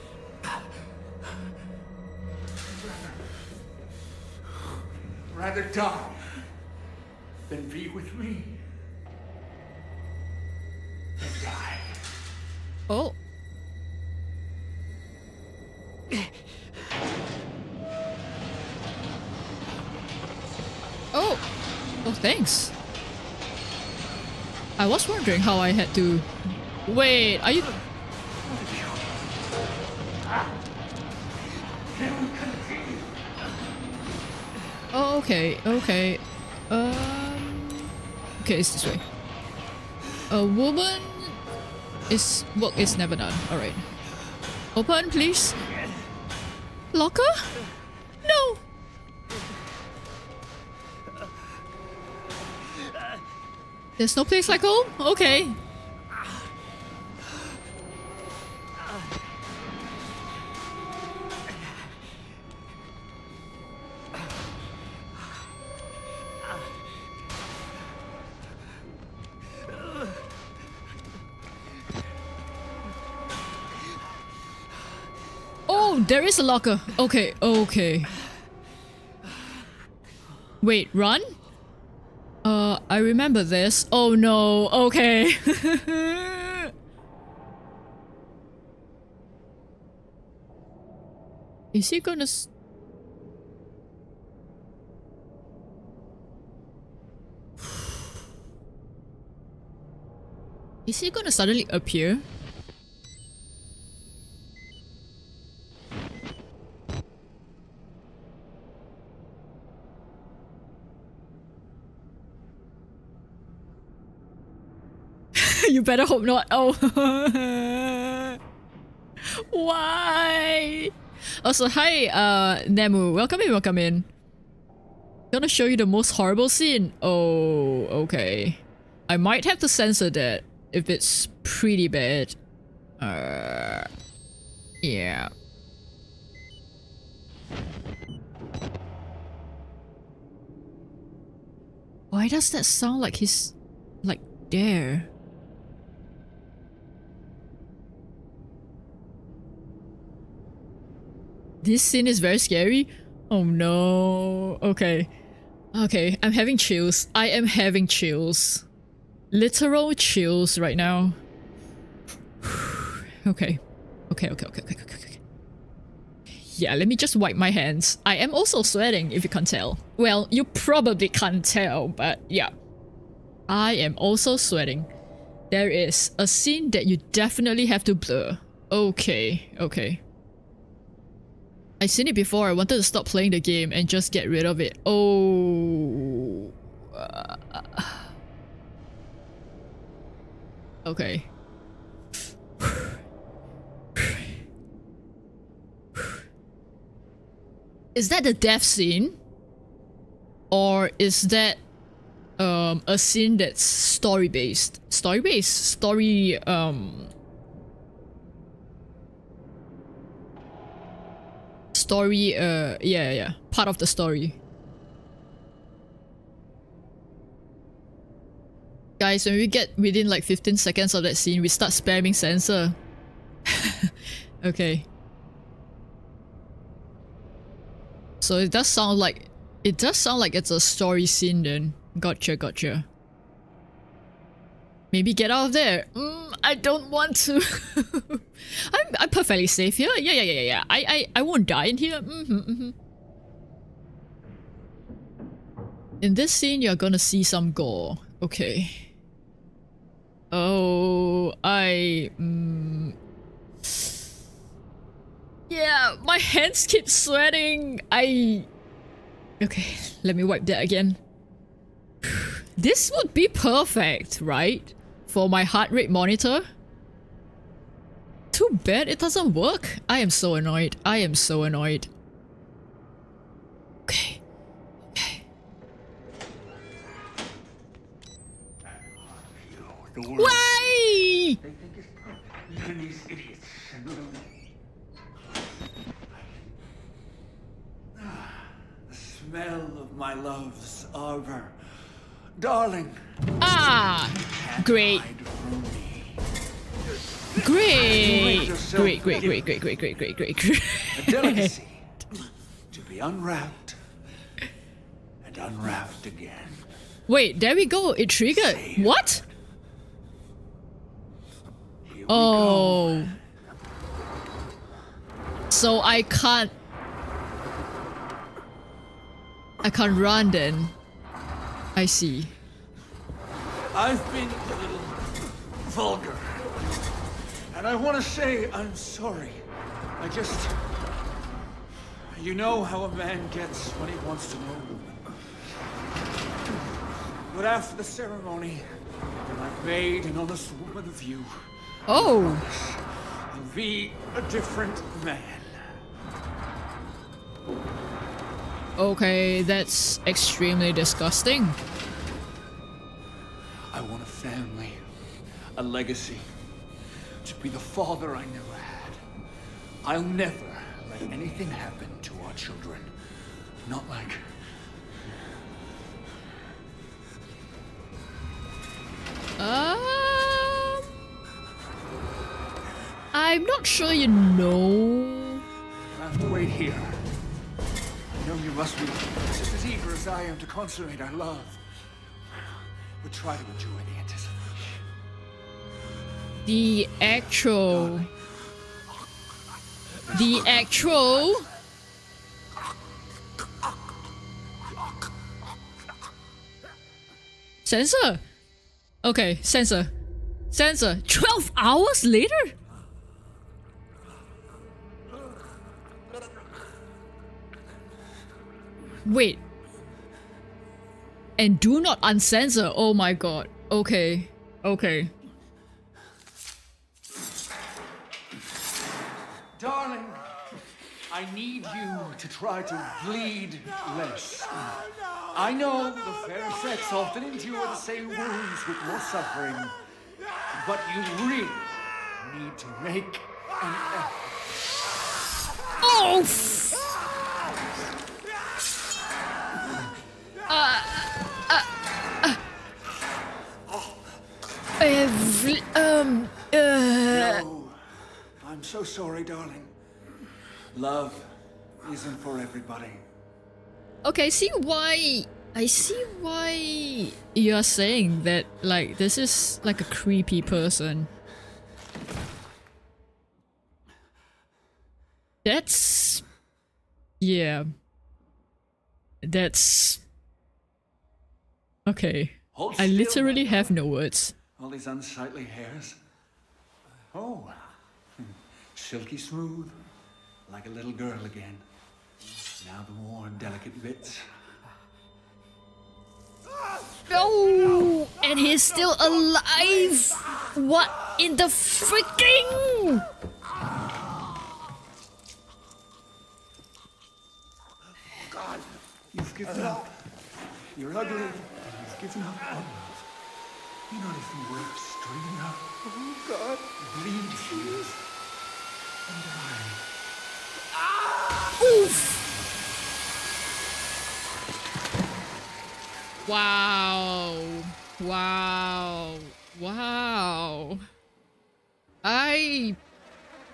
Rather, rather die than be with me. Than die. Oh. Oh. Oh, thanks. I was wondering how I had to... Wait, are you... Oh, okay, okay. Um... Okay, it's this way. A woman is work is never done. Alright. Open, please. Locker? No! There's no place like home? Okay. There is a locker. Okay, okay. Wait, run? Uh, I remember this. Oh no, okay. Is he gonna Is he gonna suddenly appear? you better hope not. Oh. Why? Also, hi, uh, Nemu. Welcome in, welcome in. Gonna show you the most horrible scene. Oh, okay. I might have to censor that if it's pretty bad. Uh, yeah. Why does that sound like he's like there? This scene is very scary. Oh no. Okay. Okay, I'm having chills. I am having chills. Literal chills right now. okay. Okay, okay, okay, okay, okay, okay. Yeah, let me just wipe my hands. I am also sweating, if you can't tell. Well, you probably can't tell, but yeah. I am also sweating. There is a scene that you definitely have to blur. Okay, okay. I seen it before. I wanted to stop playing the game and just get rid of it. Oh. Uh, okay. Is that the death scene? Or is that um a scene that's story based? Story based? Story um story uh yeah yeah part of the story. Guys when we get within like 15 seconds of that scene we start spamming censor okay. So it does sound like it does sound like it's a story scene then. Gotcha gotcha maybe get out of there mm, I don't want to I'm, I'm perfectly safe here. Yeah, yeah, yeah, yeah. I, I, I won't die in here. Mm -hmm, mm -hmm. In this scene, you're gonna see some gore. Okay. Oh, I... Mm, yeah, my hands keep sweating. I... Okay, let me wipe that again. This would be perfect, right? For my heart rate monitor. Too bad it doesn't work. I am so annoyed. I am so annoyed. Okay. Okay. Why? The smell of my love's arbor. Darling, Ah! Great. hide from me. Great! Great, great, great, great, great, great, great, great, great. A delicacy to be unwrapped and unwrapped again. Wait, there we go. It triggered. What? Go. Oh. So I can't. I can't run then. I see. I've been a little vulgar. And I want to say I'm sorry. I just. You know how a man gets when he wants to know a woman. But after the ceremony, I've made an honest woman of you. Oh. I'll be a different man. Okay, that's extremely disgusting. I want a family, a legacy, to be the father I never had. I'll never let anything happen to our children. Not like. Um. I'm not sure you know. I have to wait here. I know you must be just as eager as I am to consummate our love. But try to enjoy the anticipation. The actual. The actual. Censor? Okay, censor. Censor. 12 hours later? Wait. And do not uncensor. Oh my god. Okay. Okay. Darling, I need you to try to bleed less. I know the fair sex often endure the same wounds with more suffering, but you really need to make an effort. Oh! Uh, uh, uh. Every, um, uh. No, I'm so sorry, darling. Love isn't for everybody. Okay, I see why. I see why you're saying that, like, this is like a creepy person. That's. Yeah. That's. Okay. I literally have no words. All these unsightly hairs. Oh, silky smooth, like a little girl again. Now the more delicate bits. No! And he's still alive! What in the freaking? God, you've given up. You're ugly. You've given up on love. You're not even worth stringing up. Oh, God. Bleed you. And I. Ah! Oof! Wow. Wow. Wow. I.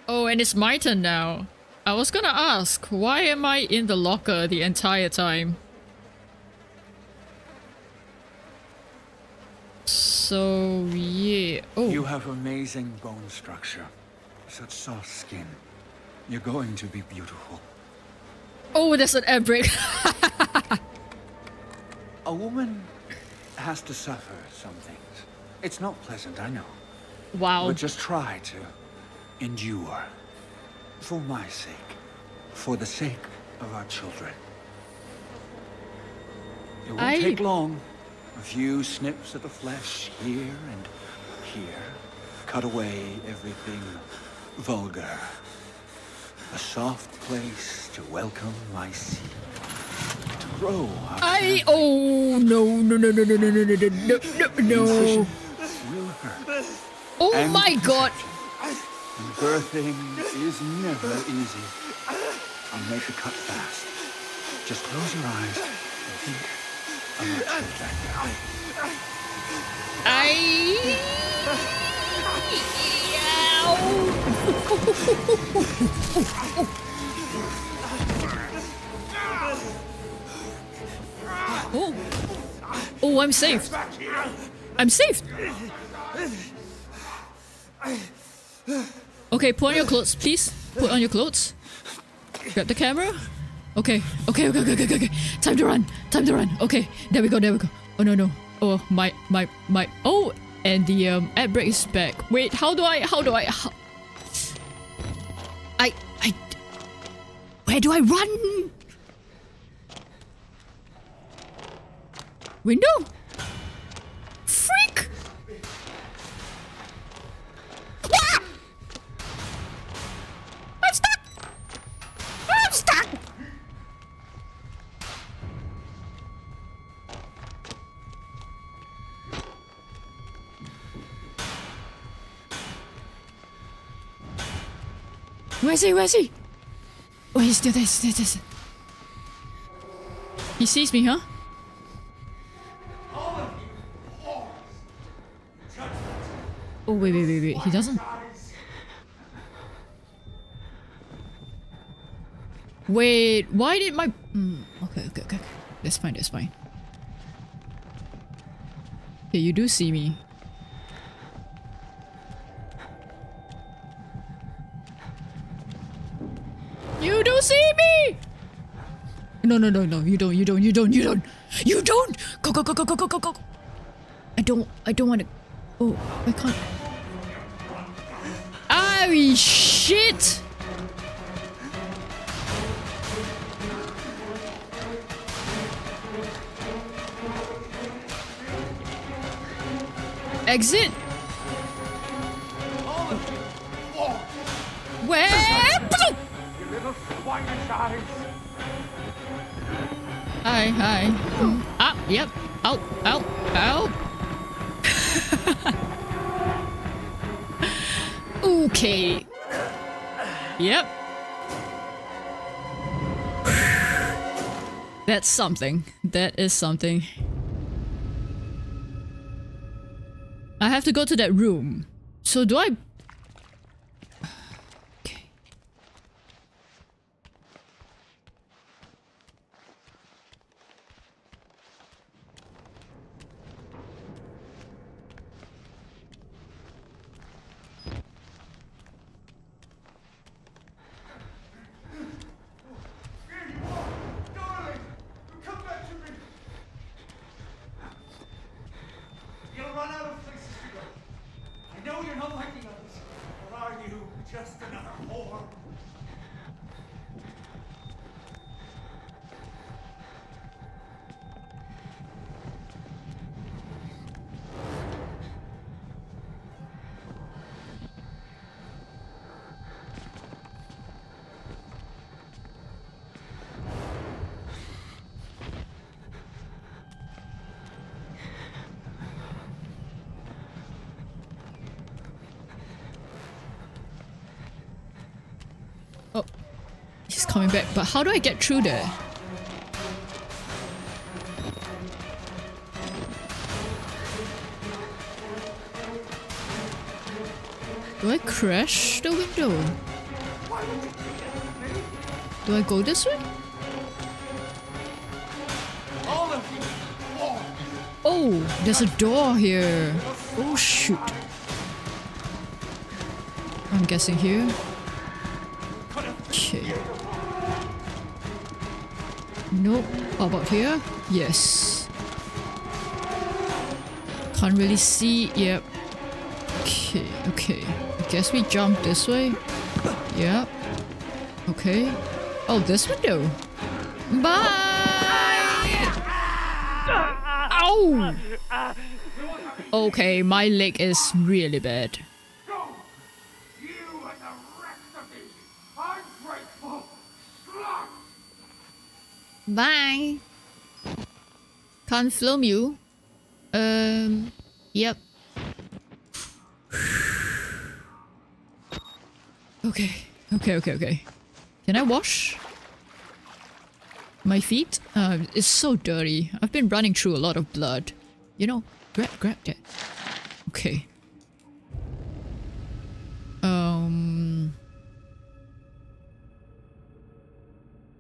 Oh, and it's my turn now. I was gonna ask, why am I in the locker the entire time? So, yeah. Oh. You have amazing bone structure. Such soft skin. You're going to be beautiful. Oh, there's an air break. A woman has to suffer some things. It's not pleasant, I know. wow. But just try to endure. For my sake. For the sake of our children. It won't I- take long. A few snips of the flesh here and here. Cut away everything vulgar. A soft place to welcome my seed. To grow our I. Oh, no, no, no, no, no, no, no, no, no, no, no. Incision will hurt. Oh And my god. And birthing is never easy. I'll make the cut fast. Just close your eyes and think of our children. I. Oh. Oh, I'm safe. I'm safe. Okay, put on your clothes, please. Put on your clothes. Grab the camera. Okay, okay, okay, okay, okay, okay. Time to run. Time to run. Okay, there we go, there we go. Oh no, no. Oh, my, my, my. Oh, and the um, ad break is back. Wait, how do I, how do I, how... I, I, where do I run? Window? Where is he? Where is he? Oh, he's still there, there. still there. He sees me, huh? Oh, wait, wait, wait, wait. He doesn't. Wait, why did my... Mm, okay, okay, okay. That's fine, that's fine. Okay, you do see me. You do see me! No, no, no, no. You don't, you don't, you don't, you don't. You don't! Go, go, go, go, go, go, go, go. I don't, I don't want to... Oh, I can't... Oh, shit! Exit? Where? Hi, hi. Ah, yep. Out, out, out. okay. Yep. That's something. That is something. I have to go to that room. So do I... Okay. Darling, come back to me. You'll run out of places to go. I know you're not like the others, but are you just another whore? Oh. He's coming back. But how do I get through there? Do I crash the window? Do I go this way? Oh, there's a door here. Oh shoot. I'm guessing here. Okay. Nope. How about here? Yes. Can't really see. Yep. Okay, okay. I guess we jump this way. Yep. Okay. Oh, this window. Bye! Ow! Okay, my leg is really bad. Can't film you. Um, yep. Okay, okay, okay, okay. Can I wash my feet? Uh, it's so dirty. I've been running through a lot of blood. You know, grab, grab that. Okay. Um.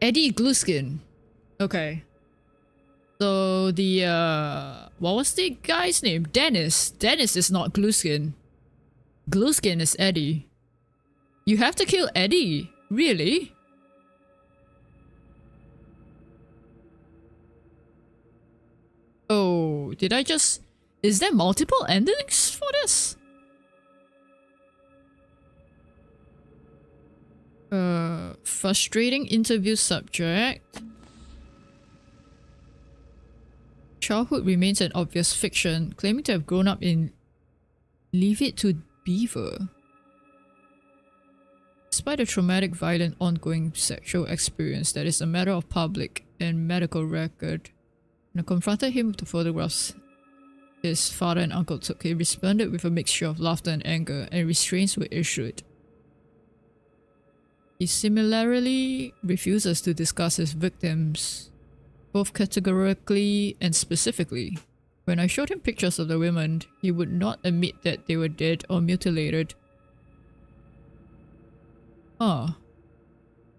Eddie Gluskin. Okay. So the uh what was the guy's name? Dennis. Dennis is not Gluskin. Gluskin is Eddie. You have to kill Eddie. Really? Oh, did I just... Is there multiple endings for this? Uh, frustrating interview subject. Childhood remains an obvious fiction, claiming to have grown up in Leave It to Beaver. Despite a traumatic, violent, ongoing sexual experience that is a matter of public and medical record, when I confronted him with the photographs his father and uncle took, he responded with a mixture of laughter and anger, and restraints were issued. He similarly refuses to discuss his victims, both categorically and specifically. When I showed him pictures of the women, he would not admit that they were dead or mutilated. Ah.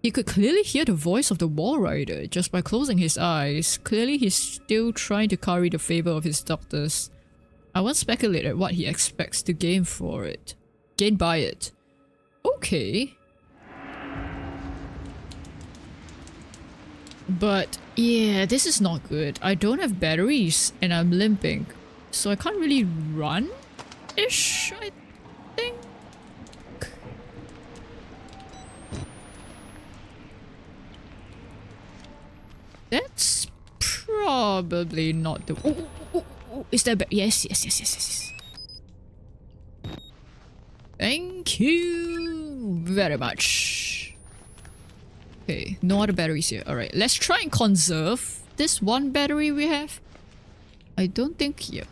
He could clearly hear the voice of the Walrider just by closing his eyes. Clearly he's still trying to curry the favor of his doctors. I won't speculate at what he expects to gain for it. Gain by it. Okay. But yeah, this is not good. I don't have batteries and I'm limping. So I can't really run-ish, I think. That's probably not the... Oh, oh, oh, is there... Yes, yes, yes, yes, yes. Thank you very much. Okay, no other batteries here. Alright, let's try and conserve this one battery we have. I don't think here.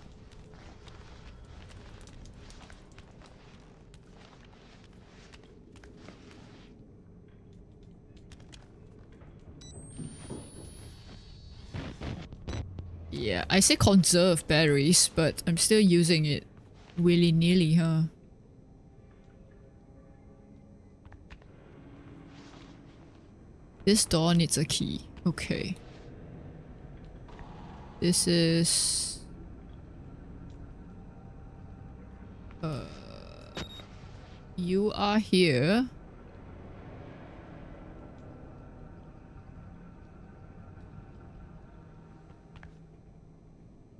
Yeah, I say conserve batteries, but I'm still using it willy-nilly, huh? This door needs a key. Okay. This is... Uh, you are here.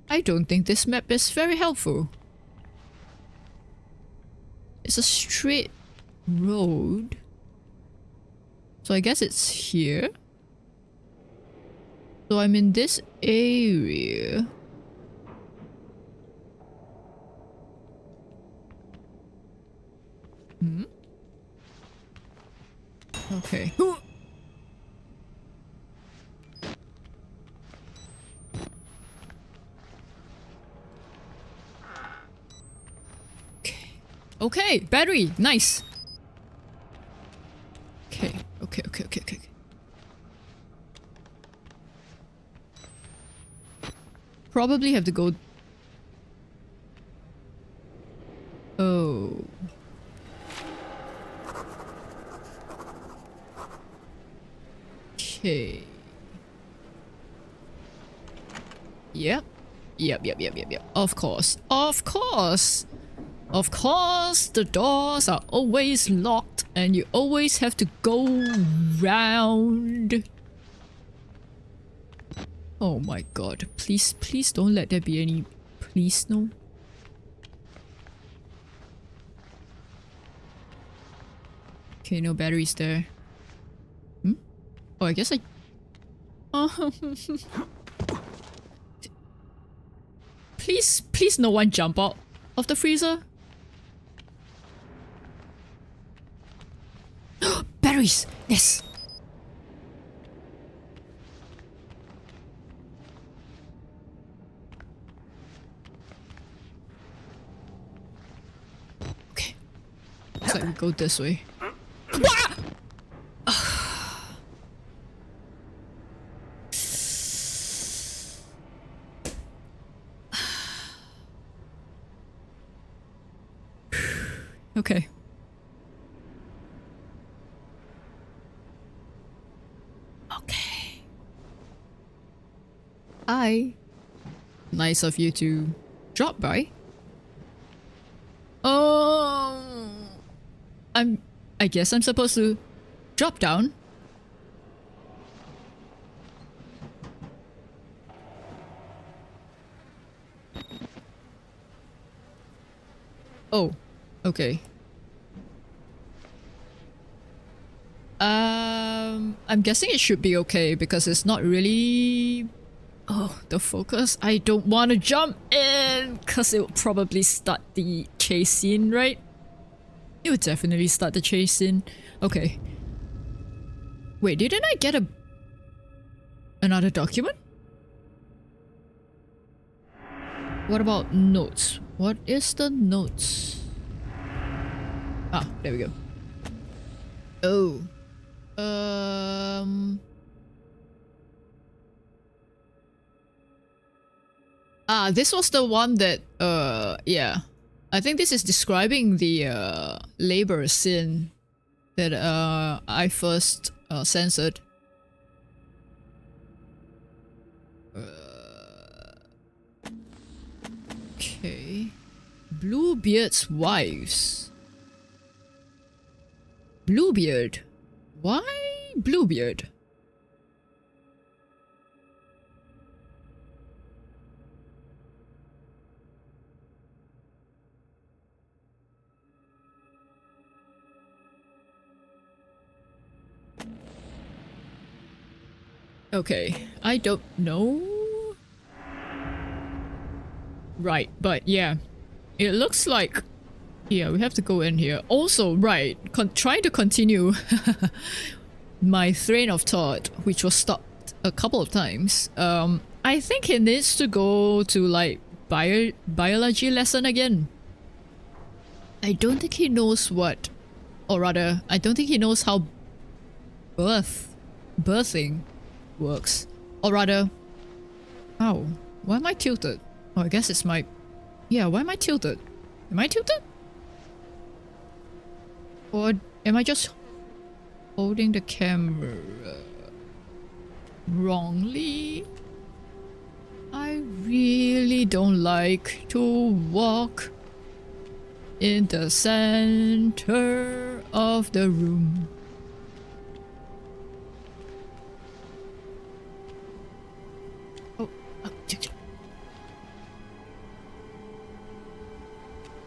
I don't think this map is very helpful. It's a straight road. So I guess it's here. So I'm in this area. Hmm? Okay. Okay. Okay, battery, nice. Okay, okay, okay, okay, okay. Probably have to go... Oh. Okay. Yep. Yep, yep, yep, yep, yep. Of course. Of course! Of course, the doors are always locked and you always have to go round. Oh my god. Please, please don't let there be any... Please, no. Okay, no batteries there. Hmm? Oh, I guess I... Oh. please, please no one jump out of the freezer. Batteries! Yes! Go this way. okay. Okay. Hi. Nice of you to drop by. I'm. I guess I'm supposed to drop down. Oh, okay. Um, I'm guessing it should be okay because it's not really... Oh, the focus. I don't want to jump in because it will probably start the chase scene, right? It would definitely start the chase scene. Okay. Wait, didn't I get a... Another document? What about notes? What is the notes? Ah, there we go. Oh. Um. Ah, this was the one that, uh, yeah. I think this is describing the, uh, labor scene that, uh, I first, uh, censored. Uh, okay. Bluebeard's wives. Bluebeard. Why Bluebeard? Okay, I don't know. Right, but yeah. It looks like... Yeah, we have to go in here. Also, right, trying to continue my train of thought, which was stopped a couple of times. Um, I think he needs to go to like bio biology lesson again. I don't think he knows what, or rather, I don't think he knows how birth, birthing works. Or rather, how? Why am I tilted? Oh, I guess it's my... Yeah, why am I tilted? Am I tilted? Or am I just holding the camera wrongly? I really don't like to walk in the center of the room.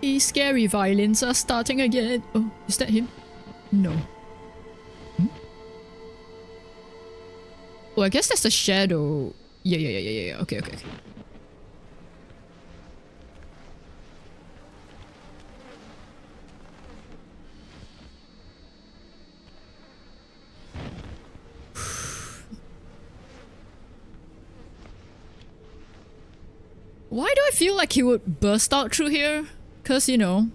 These scary violins are starting again. Oh, is that him? No. Hmm? Oh, I guess that's a shadow. Yeah, yeah, yeah, yeah, yeah. Okay, okay, okay. Why do I feel like he would burst out through here? Because, you know,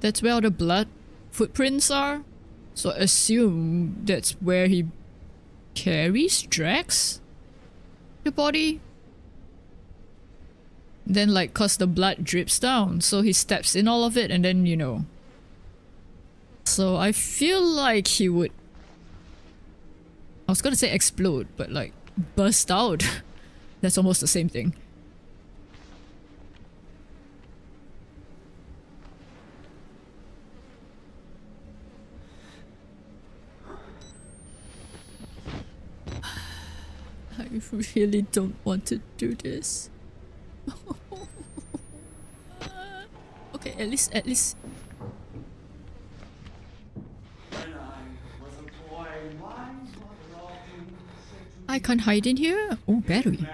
that's where all the blood footprints are. So assume that's where he carries Drax? The body? Then like cause the blood drips down, so he steps in all of it and then, you know. So I feel like he would I was gonna say explode, but like burst out. That's almost the same thing. I really don't want to do this. okay, at least, at least. I can't hide in here? Oh, battery.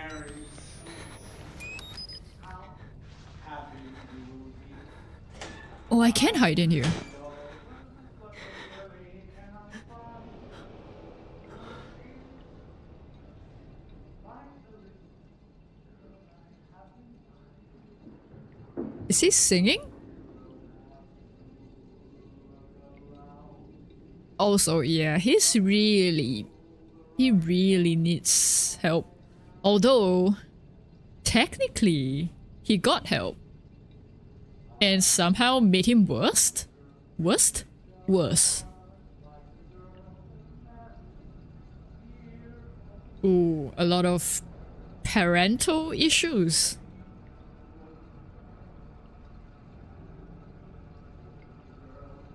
Oh, I can hide in here. Is he singing? Also, yeah, he's really... He really needs help. Although, technically, he got help. And somehow made him worst? Worst? Worse. Ooh, a lot of parental issues.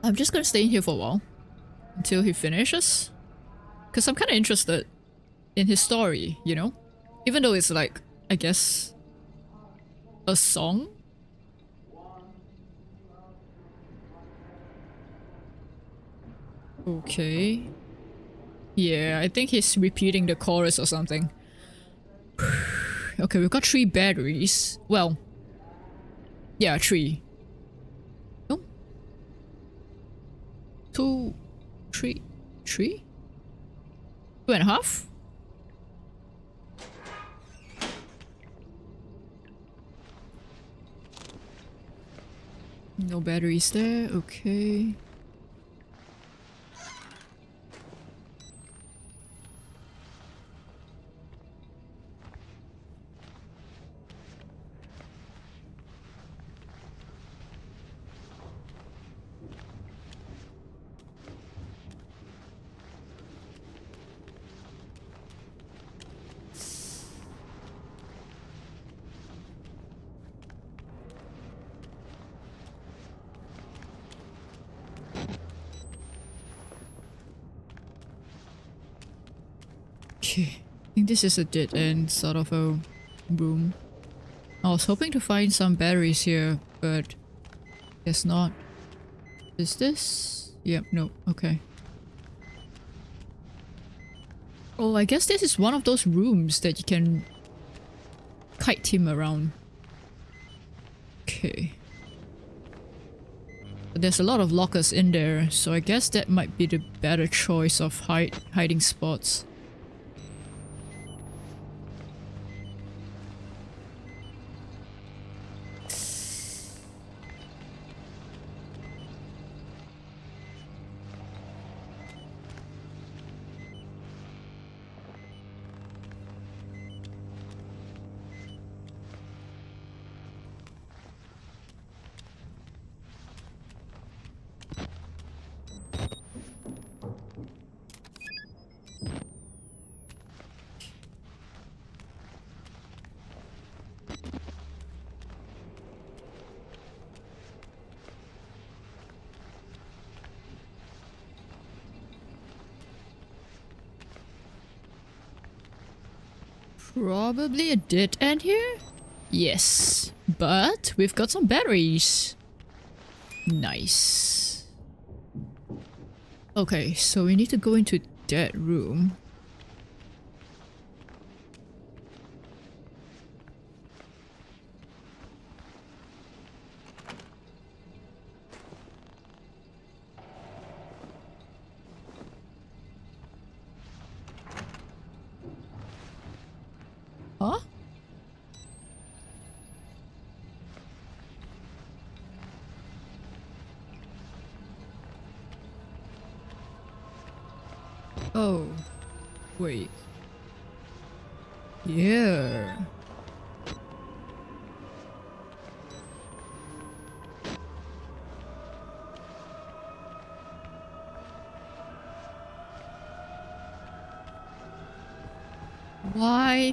I'm just gonna stay in here for a while until he finishes. Because I'm kind of interested in his story, you know? Even though it's like, I guess, a song? Okay. Yeah, I think he's repeating the chorus or something. okay, we've got three batteries. Well, yeah, three. No? Two, three, three? Two and a half? No batteries there, okay. Okay, I think this is a dead end sort of a room. I was hoping to find some batteries here, but guess not. Is this? Yep, no, okay. Oh, I guess this is one of those rooms that you can kite him around. Okay. But there's a lot of lockers in there, so I guess that might be the better choice of hide hiding spots. Probably a dead end here? Yes, but we've got some batteries. Nice. Okay, so we need to go into that room.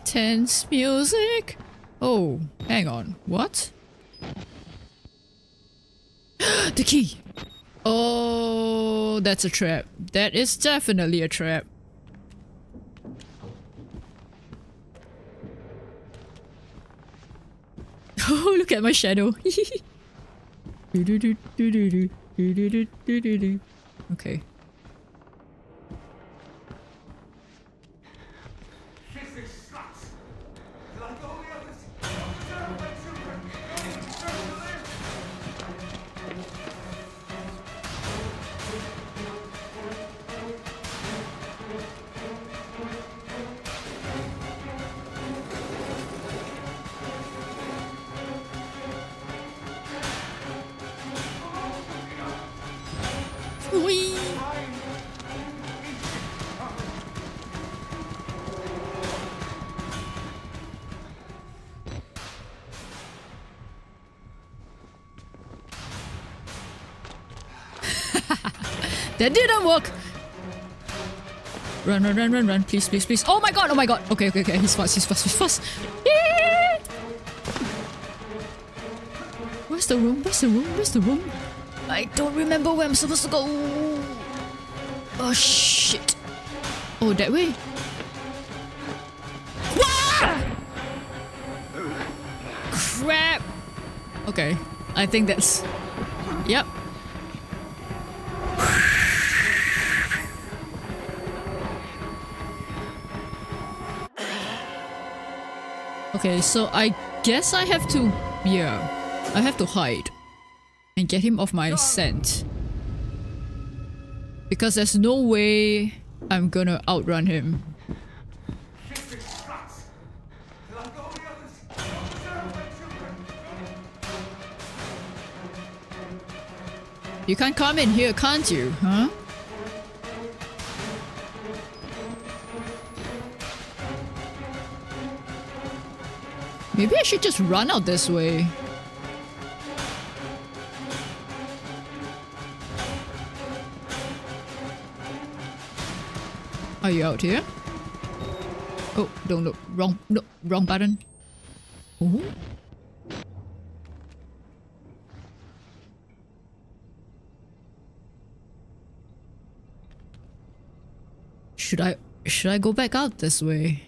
Tense music? Oh, hang on. What? the key! Oh, that's a trap. That is definitely a trap. Oh, look at my shadow. okay. That didn't work! Run, run, run, run, run. Please, please, please. Oh my god, oh my god. Okay, okay, okay. He's fast, he's fast, he's fast. Where's the room? Where's the room? Where's the room? I don't remember where I'm supposed to go. Oh shit. Oh, that way. Wah! Crap. Okay, I think that's. Yep. Okay, so I guess I have to. Yeah. I have to hide. And get him off my scent. Because there's no way I'm gonna outrun him. You can't come in here, can't you? Huh? Maybe I should just run out this way. Are you out here? Oh, don't look. Wrong, no, wrong button. Oh. Should I, should I go back out this way?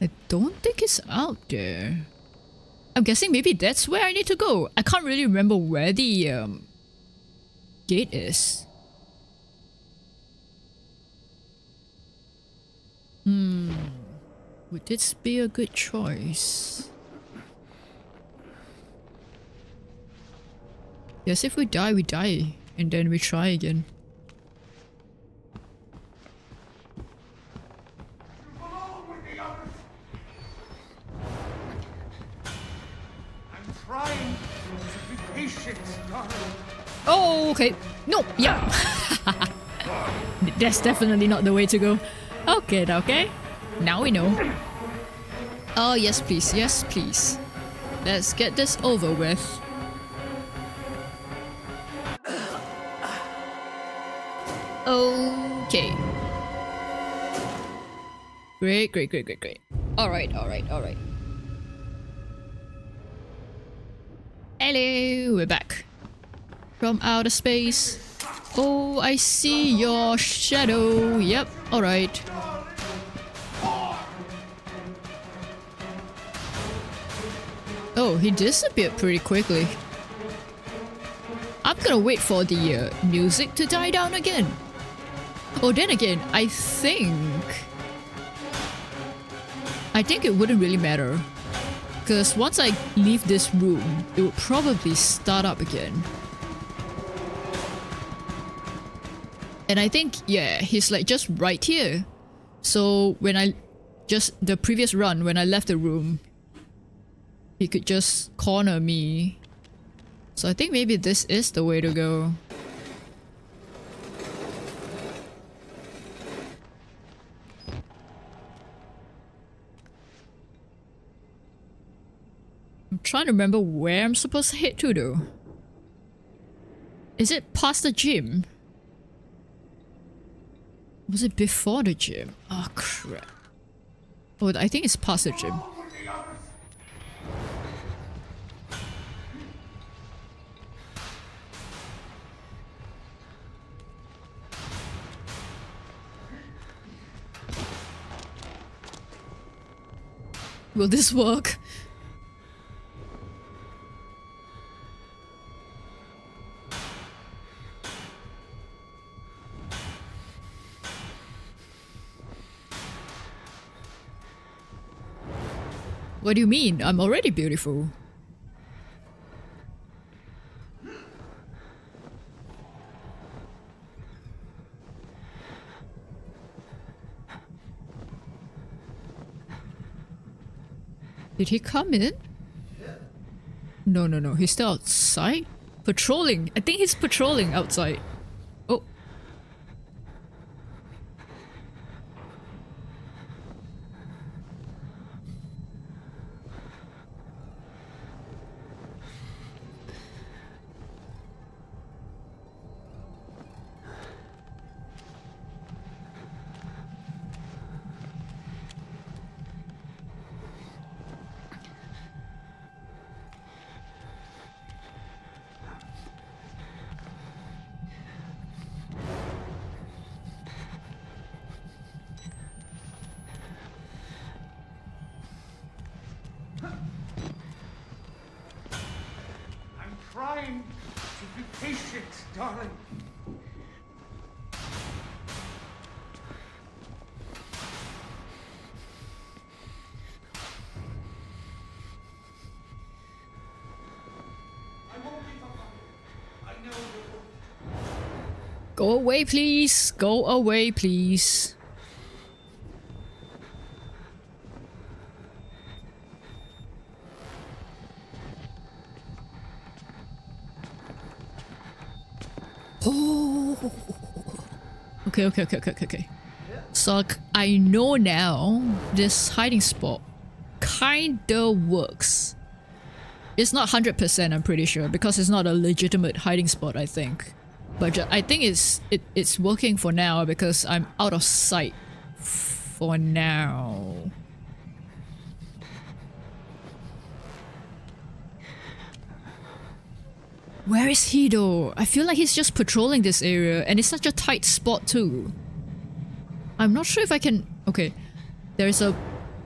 I don't think it's out there. I'm guessing maybe that's where I need to go. I can't really remember where the um, gate is. Hmm. Would this be a good choice? Yes, if we die, we die. And then we try again. Oh, okay. No, yeah. That's definitely not the way to go. Okay, okay. Now we know. Oh, yes, please. Yes, please. Let's get this over with. Okay. Great, great, great, great, great. Alright, alright, alright. Hello, we're back. From outer space. Oh, I see your shadow. Yep, alright. Oh, he disappeared pretty quickly. I'm gonna wait for the uh, music to die down again. Oh, then again, I think... I think it wouldn't really matter. Because once I leave this room, it would probably start up again. And I think, yeah, he's like just right here. So when I just the previous run, when I left the room, he could just corner me. So I think maybe this is the way to go. I'm trying to remember where I'm supposed to head to though. Is it past the gym? Was it before the gym? Oh crap. Oh, I think it's past the gym. Will this work? What do you mean? I'm already beautiful. Did he come in? No, no, no. He's still outside? Patrolling. I think he's patrolling outside. Oh. trying to be patient, darling. I won't give up on you. I know you will. Go away, please. Go away, please. Oh. Okay, okay, okay, okay, okay. So I know now this hiding spot kinda works. It's not 100% I'm pretty sure because it's not a legitimate hiding spot I think. But I think it's it, it's working for now because I'm out of sight for now. Where is he though? I feel like he's just patrolling this area and it's such a tight spot too. I'm not sure if I can okay. There's a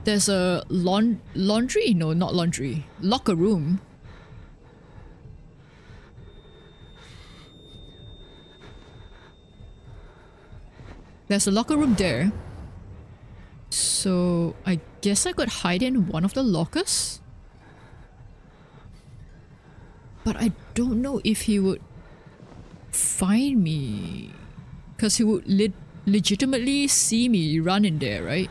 there's a laun- laundry? No, not laundry. Locker room. There's a locker room there. So I guess I could hide in one of the lockers? But I don't know if he would find me. Because he would le- legitimately see me run in there, right?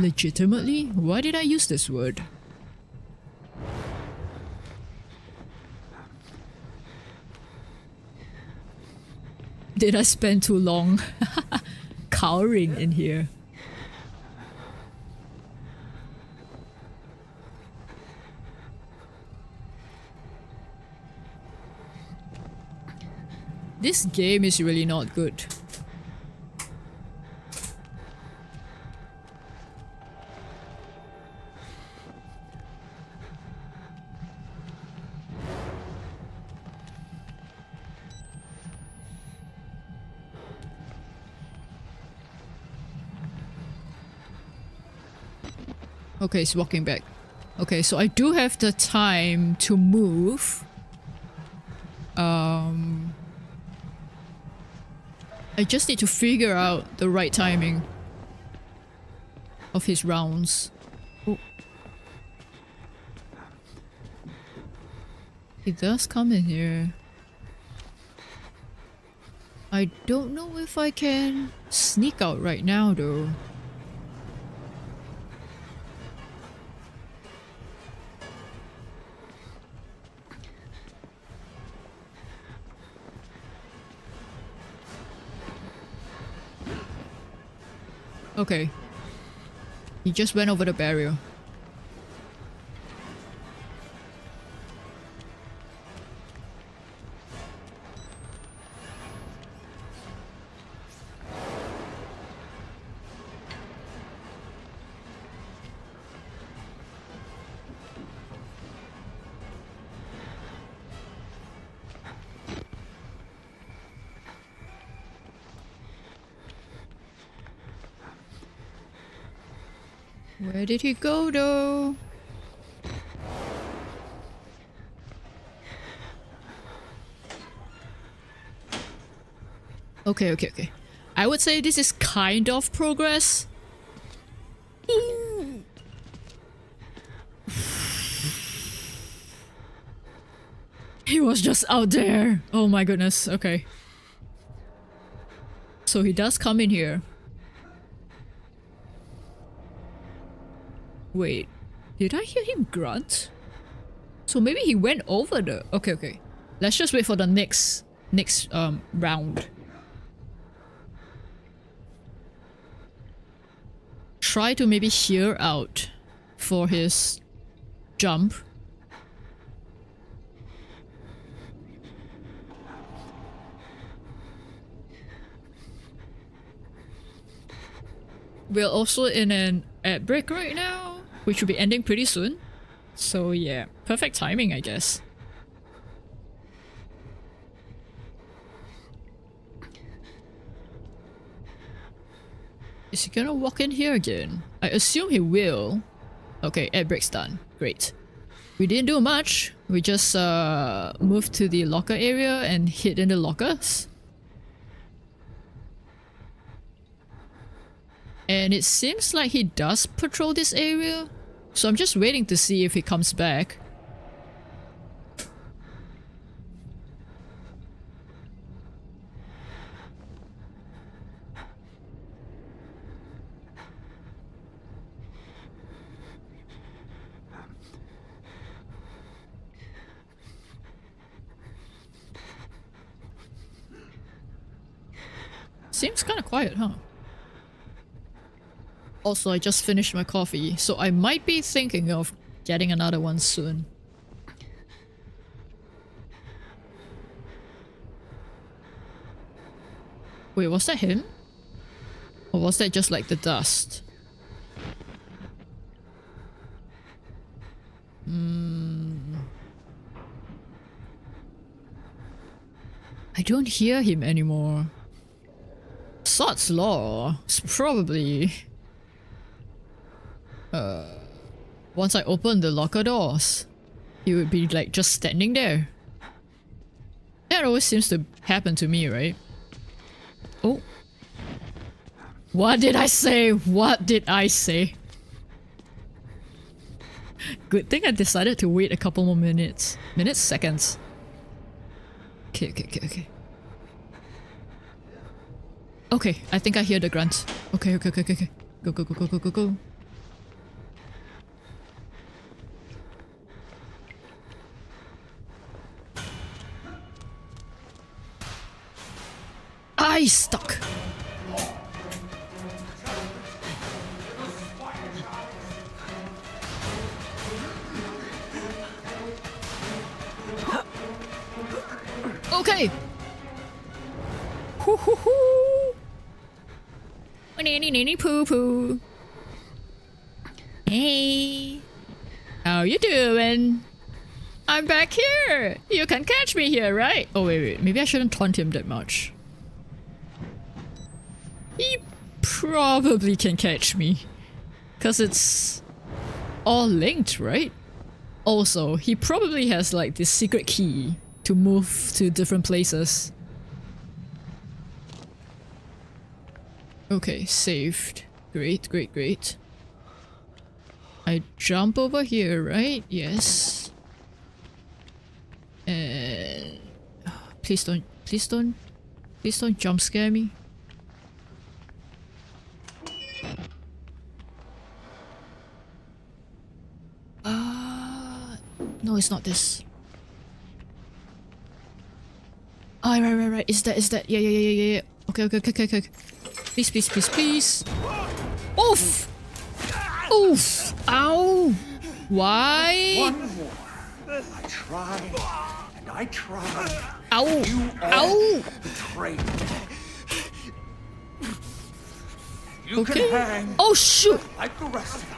Legitimately? Why did I use this word? Did I spend too long cowering in here? This game is really not good. Okay, he's walking back. Okay, so I do have the time to move. Um, I just need to figure out the right timing of his rounds. Oh. He does come in here. I don't know if I can sneak out right now though. Okay. He just went over the barrier. Did he go though? Okay, okay, okay. I would say this is kind of progress. He was just out there. Oh my goodness. Okay. So he does come in here. Wait, did I hear him grunt? So maybe he went over the... Okay, okay. Let's just wait for the next next um round. Try to maybe hear out for his jump. We're also in an ad break right now, which will be ending pretty soon. So yeah, perfect timing, I guess. Is he gonna walk in here again? I assume he will. Okay, ad break's done. Great. we didn't do much. We just uh, moved to the locker area and hid in the lockers. And it seems like he does patrol this area. So I'm just waiting to see if he comes back. Seems kind of quiet, huh? Also, I just finished my coffee, so I might be thinking of getting another one soon. Wait, was that him? Or was that just like the dust? Hmm. I don't hear him anymore. Sod's Law is probably... Uh, once I open the locker doors, he would be like just standing there. That always seems to happen to me, right? Oh. What did I say? What did I say? Good thing I decided to wait a couple more minutes. Minutes? Seconds. Okay, okay, okay, okay. Okay, I think I hear the grunt. Okay, okay, okay, okay, okay. Go, go, go, go, go, go, go. I stuck. Okay. Hoo hoo hoo. Nanny nanny poo poo. Hey. How you doing? I'm back here. You can catch me here, right? Oh wait, wait. Maybe I shouldn't taunt him that much. He probably can catch me. Cause it's all linked, right? Also, he probably has like this secret key to move to different places. Okay, saved. Great, great, great. I jump over here, right? Yes. And please don't, please don't, please don't jump scare me. Uh, no, it's not this. Oh, right, right, right. Is that, is that? Yeah, yeah, yeah, yeah, yeah. Okay, okay, okay, okay, okay. Please, please, please, please. Oof! Oof! Ow! Why? One more. I tried, and I tried. Ow! You Ow! betrayed. You Okay. can hang Oh shoot! like the rest of.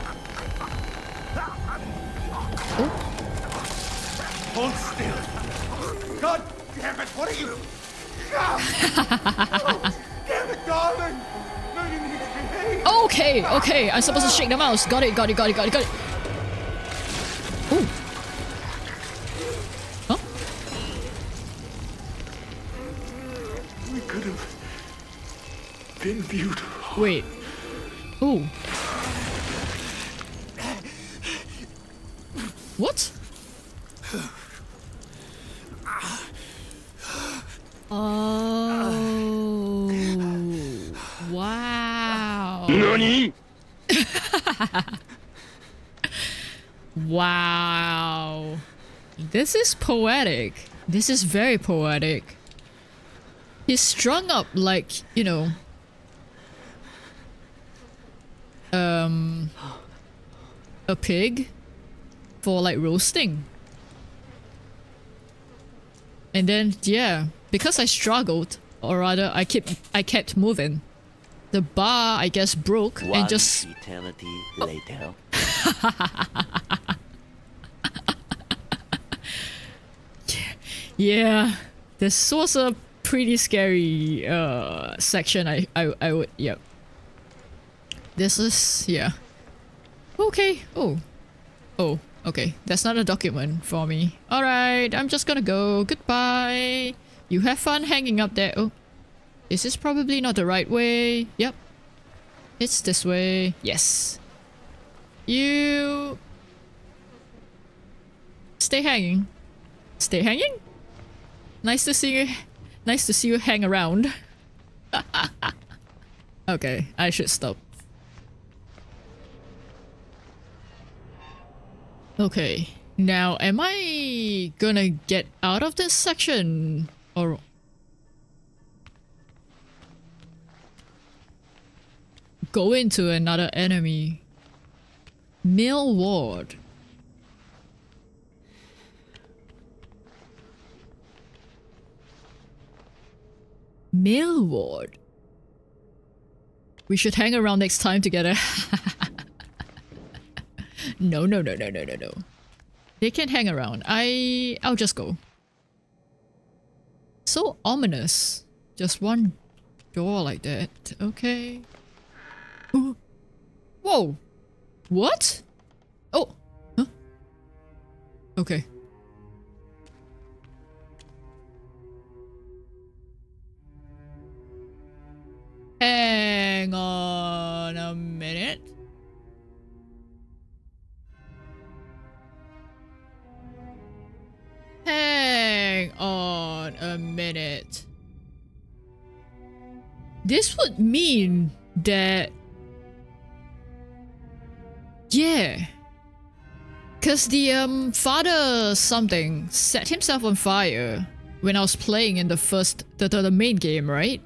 Hold still. God damn it! What are you? oh, damn it, darling! No, you need to behave. Okay, okay. I'm supposed to shake the mouse. Got it, got it, got it, got it, got it. Ooh. Huh? We could have been beautiful. Wait. Ooh. What? Oh. Wow. Nani? Wow. This is poetic. This is very poetic. He's strung up like, you know, um, a pig for like roasting. And then yeah, because I struggled, or rather I kept I kept moving. The bar I guess broke One and just eternity later. Yeah, this was a pretty scary uh section. I I I would yep. This is yeah. Okay. Oh. Oh. Okay. That's not a document for me. All right. I'm just gonna go. Goodbye. You have fun hanging up there. Oh. This is probably not the right way? Yep. It's this way. Yes. You stay hanging. Stay hanging? Nice to see you. Nice to see you hang around. okay, I should stop. Okay, now am I gonna get out of this section or go into another enemy? Mill ward. Mill ward. We should hang around next time together. no, no, no, no, no, no, no. They can't hang around. I... I'll just go. So ominous. Just one door like that. Okay. Ooh. Whoa. What? Oh. Huh? Okay. Hang on a minute. Hang on a minute. This would mean that... Yeah. Cause the um father something set himself on fire when I was playing in the first the, the, the main game, right?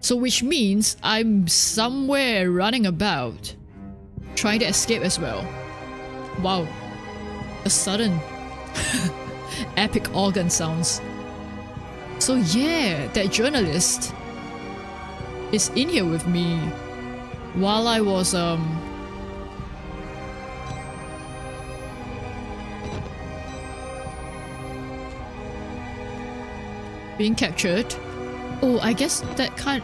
So which means I'm somewhere running about, trying to escape as well. Wow. A sudden epic organ sounds. So yeah, that journalist is in here with me while I was um being captured. Oh, I guess that kind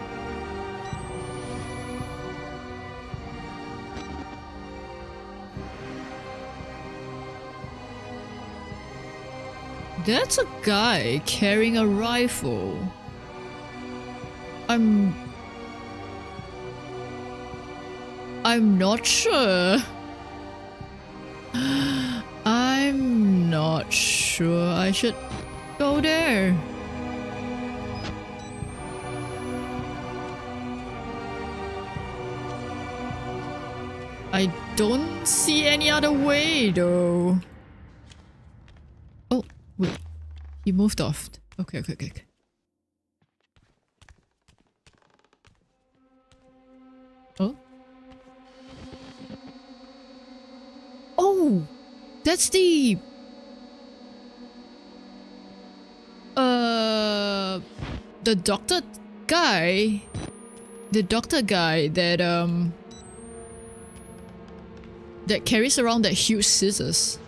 That's a guy carrying a rifle. I'm... I'm not sure. I'm not sure I should go there. I don't see any other way though. Wait. He moved off. Okay, okay, okay. okay. Oh? Oh! That's the... Uh... The doctor guy... The doctor guy that, um... That carries around that huge scissors.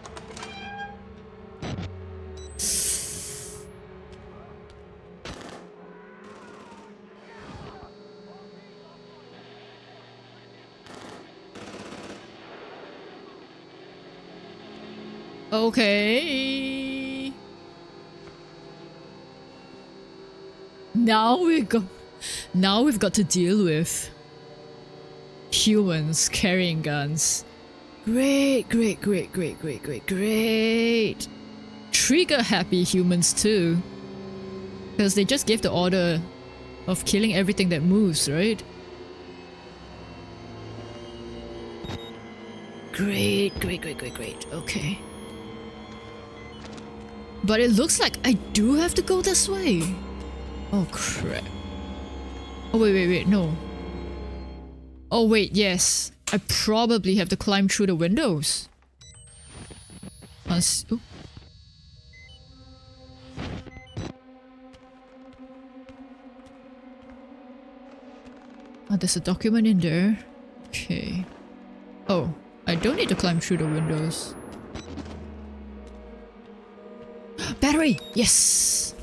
Okay. Now we go. Now we've got to deal with humans carrying guns. Great, great, great, great, great, great, great. Trigger happy humans too. Because they just gave the order of killing everything that moves, right? Great, great, great, great, great. Okay. But it looks like I do have to go this way. Oh crap. Oh wait, wait, wait, no. Oh wait, yes. I probably have to climb through the windows. Let's, oh. oh, there's a document in there. Okay. Oh, I don't need to climb through the windows. Battery! Yes!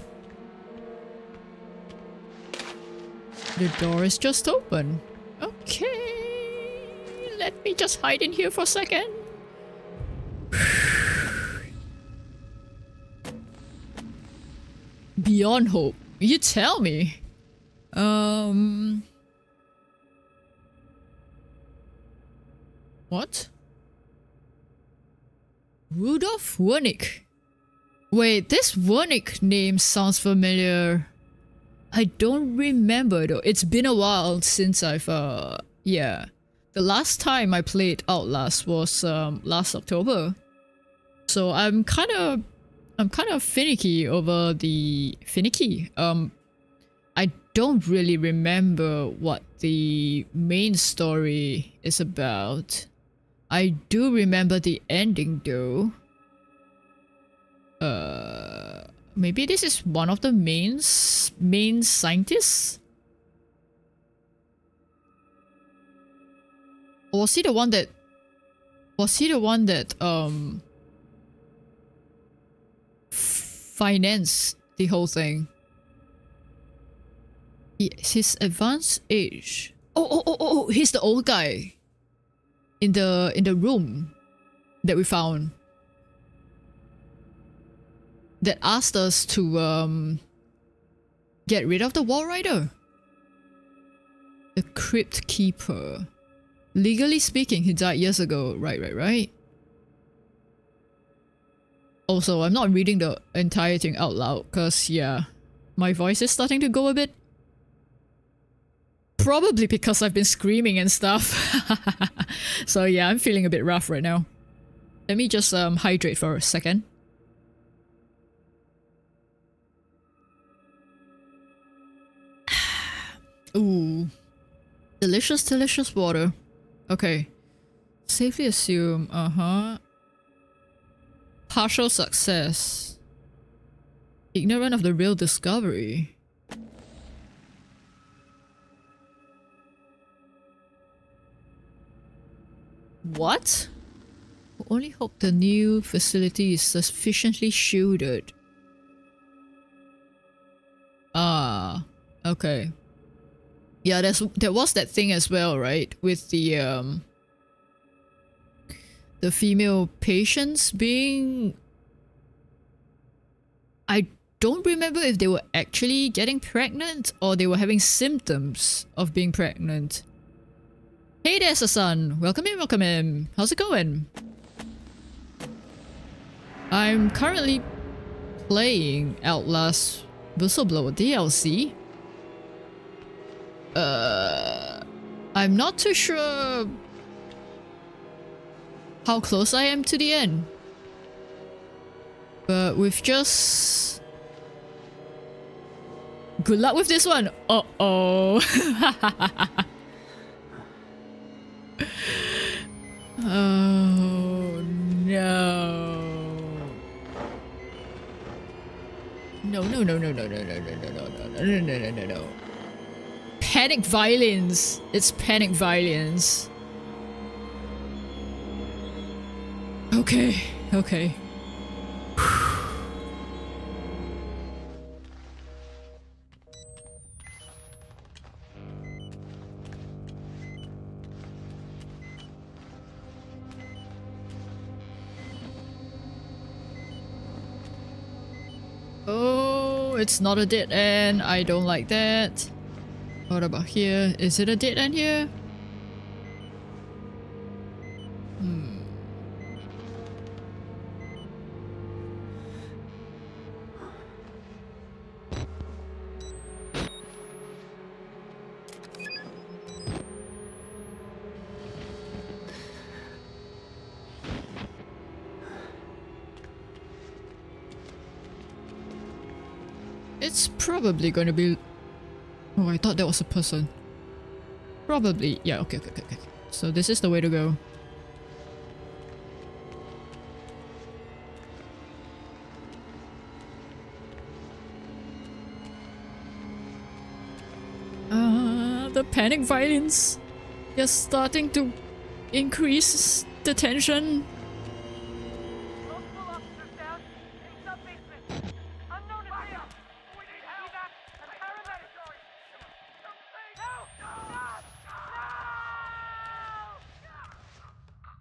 The door is just open. Okay. Let me just hide in here for a second. Beyond hope. You tell me. Um. What? Rudolf Wernick. Wait, this Wernick name sounds familiar. I don't remember though. It's been a while since I've uh yeah. The last time I played Outlast was um last October. So I'm kind of I'm kind of finicky over the finicky. Um I don't really remember what the main story is about. I do remember the ending though. Uh maybe this is one of the main main scientists? Or was he the one that was he the one that um financed the whole thing? Yes, his advanced age. Oh, oh, oh, oh, oh, he's the old guy in the in the room that we found that asked us to um get rid of the Walrider. The crypt keeper. Legally speaking, he died years ago. Right, right, right. Also, I'm not reading the entire thing out loud because, yeah, my voice is starting to go a bit. Probably because I've been screaming and stuff. so, yeah, I'm feeling a bit rough right now. Let me just um, hydrate for a second. Ooh. Delicious, delicious water. Okay. Safely assume, uh-huh. Partial success. Ignorant of the real discovery. What? Only hope the new facility is sufficiently shielded. Ah, okay. Yeah, there's there was that thing as well, right? With the um the female patients being I don't remember if they were actually getting pregnant or they were having symptoms of being pregnant. Hey there, Sasan. Welcome in, welcome in. How's it going? I'm currently playing Outlast Whistleblower DLC. Uh, I'm not too sure how close I am to the end. But we've just... Good luck with this one! Uh-oh! oh no. No, no, no, no, no, no, no, no, no, no, no, no, no, no, no, no. Panic violence. It's panic violence. Okay, okay. Oh, it's not a dead end. I don't like that. What about here? Is it a dead end here? Hmm. It's probably going to be... That was a person. Probably. Yeah, okay, okay, okay, okay. So this is the way to go. The the panic violence is starting to increase the tension. Multiple officers down. In sub-basement. Unknown area. We need help. and paramedics. No! No!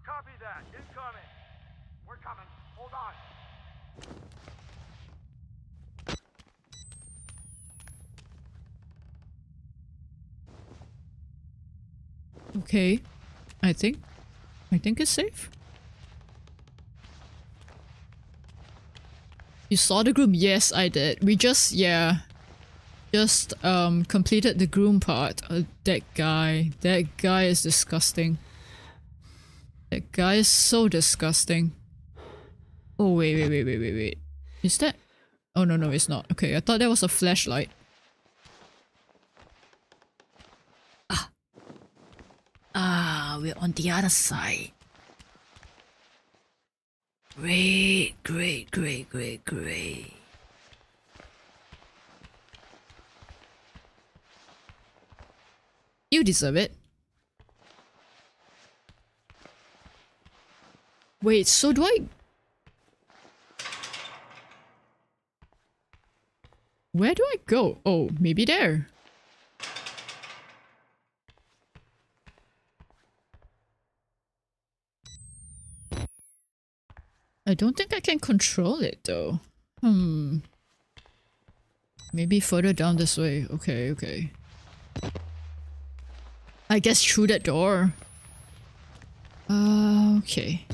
Copy that. Incoming. We're coming. Hold on. Okay. I think I think it's safe. You saw the groom? Yes, I did. We just yeah. Just um completed the groom part. Uh, that guy. That guy is disgusting. That guy is so disgusting. Oh wait, wait, wait, wait, wait, wait. Is that Oh no no it's not. Okay, I thought that was a flashlight. Ah, we're on the other side. Great, great, great, great, great. You deserve it. Wait, so do I... Where do I go? Oh, maybe there. I don't think I can control it though. Hmm. Maybe further down this way. Okay, okay. I guess through that door. Uh, okay.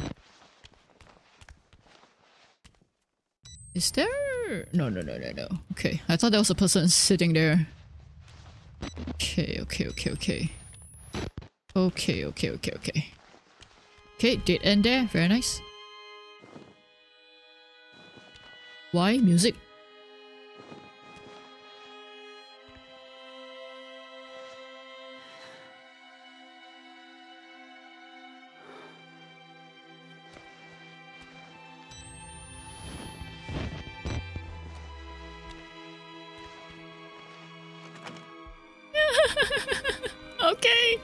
Is there... No, no, no, no, no. Okay, I thought there was a person sitting there. Okay, okay, okay, okay. Okay, okay, okay, okay. Okay, dead end there. Very nice. Why music? okay.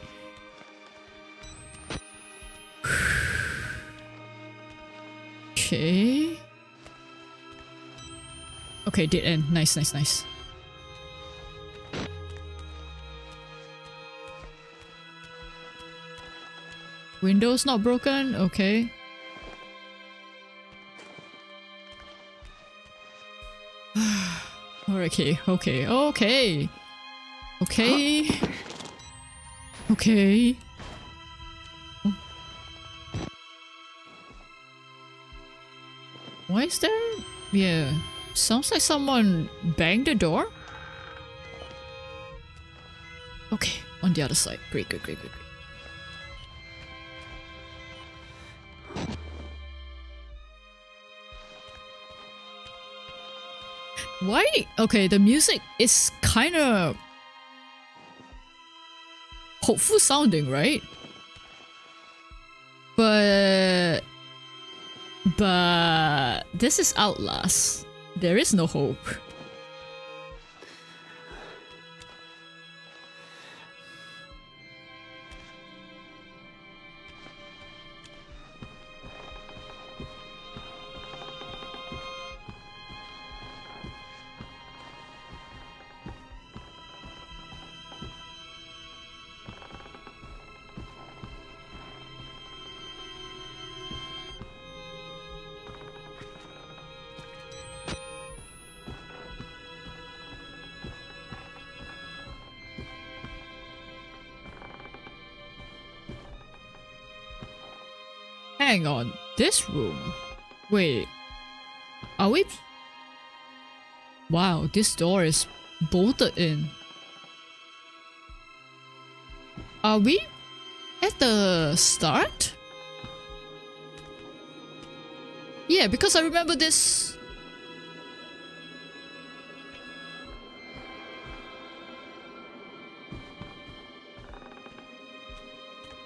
Okay. Okay, dead end. Nice, nice, nice. Windows not broken? Okay. okay, okay, okay. Okay. Okay. Why is there... Yeah. Sounds like someone banged the door? Okay, on the other side. Great, great, great, great. Why? Okay, the music is kind of hopeful sounding, right? But but this is Outlast. There is no hope. Hang on, this room? Wait, are we... Wow, this door is bolted in. Are we at the start? Yeah, because I remember this...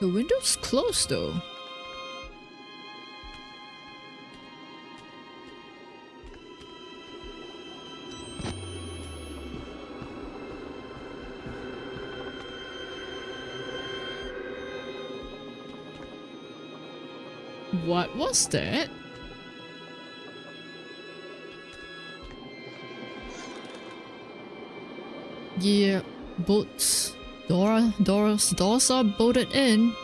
The window's closed though. What was that? Yeah, boats. Door, doors, doors are bolted in.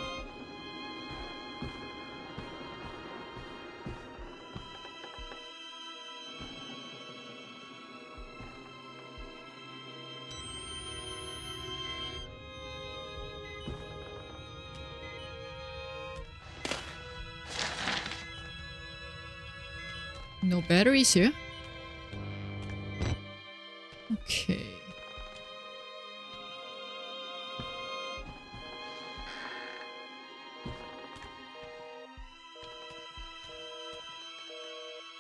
Okay.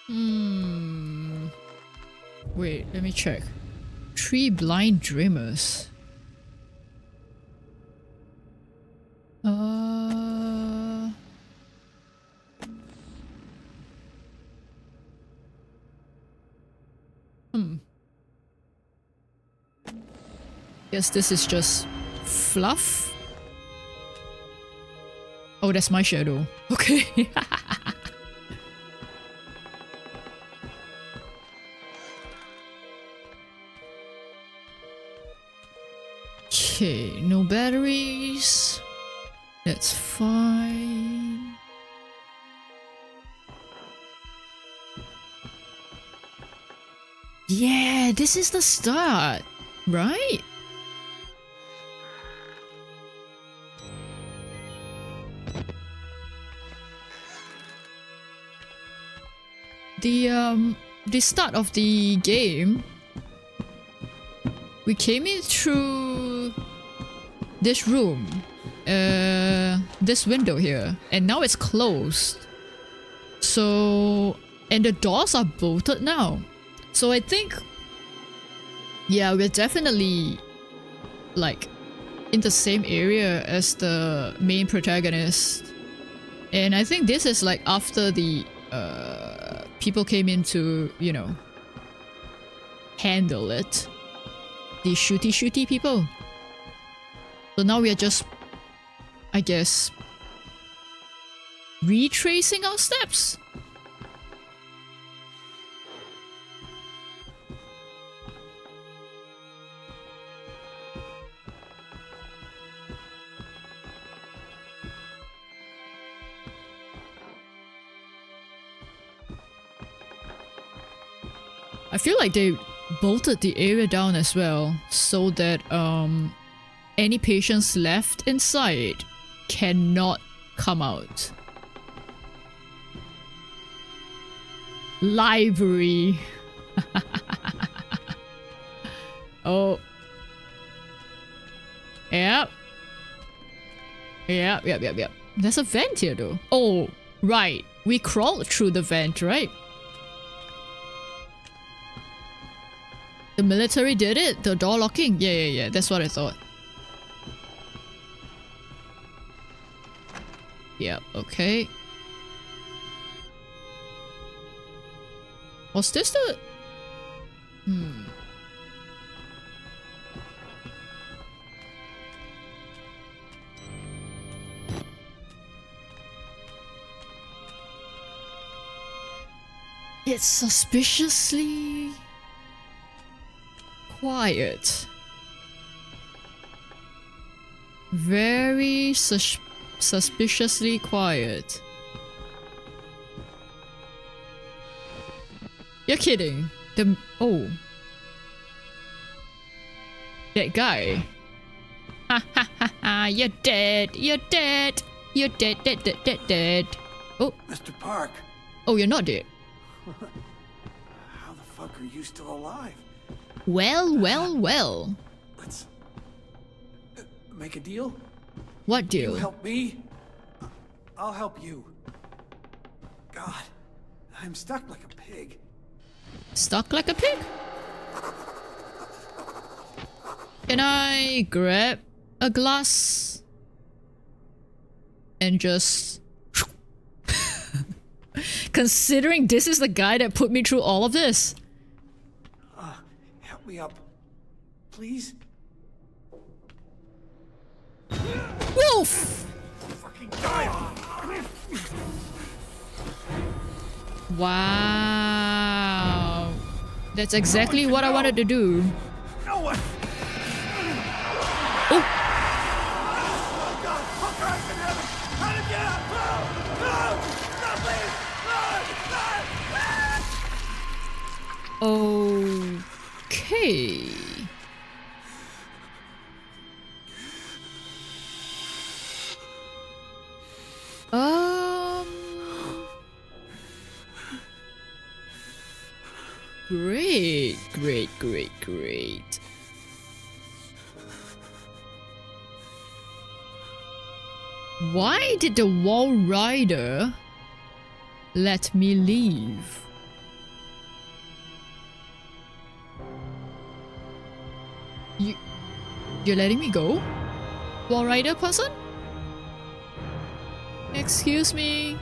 Hmm. Wait, let me check. Three blind dreamers. Uh. Hmm. Guess this is just fluff. Oh, that's my shadow. Okay. okay, no batteries. That's fine. Yeah, this is the start, right? The um the start of the game we came in through this room uh this window here and now it's closed. So and the doors are bolted now. So i think yeah we're definitely like in the same area as the main protagonist. And i think this is like after the uh people came in to you know handle it. The shooty shooty people. So now we are just i guess retracing our steps I feel like they bolted the area down as well so that um any patients left inside cannot come out. Library. oh. Yep. Yep, yep, yep, yep. There's a vent here though. Oh, right. We crawled through the vent, right? The military did it? The door locking? Yeah, yeah, yeah. That's what I thought. Yeah, okay. Was this the... Hmm. It's suspiciously quiet. Very sus suspiciously quiet. You're kidding. The oh. That guy. Ha ha ha ha, you're dead. You're dead. You're dead, dead, dead, dead, dead. Oh, Mr. Park, oh, you're not dead. how the fuck are you still alive? Well, well, well. Let's make a deal. What deal? You help me, I'll help you. God, I'm stuck like a pig. Stuck like a pig? Can I grab a glass and just. Considering this is the guy that put me through all of this. Me up, please. Wolf! Fucking die! Wow. That's exactly what I wanted to do. No one! Oh, Oh, Okay. Um. Great, great, great, great. Why did the Walrider let me leave? You're letting me go? Walrider person? Excuse me.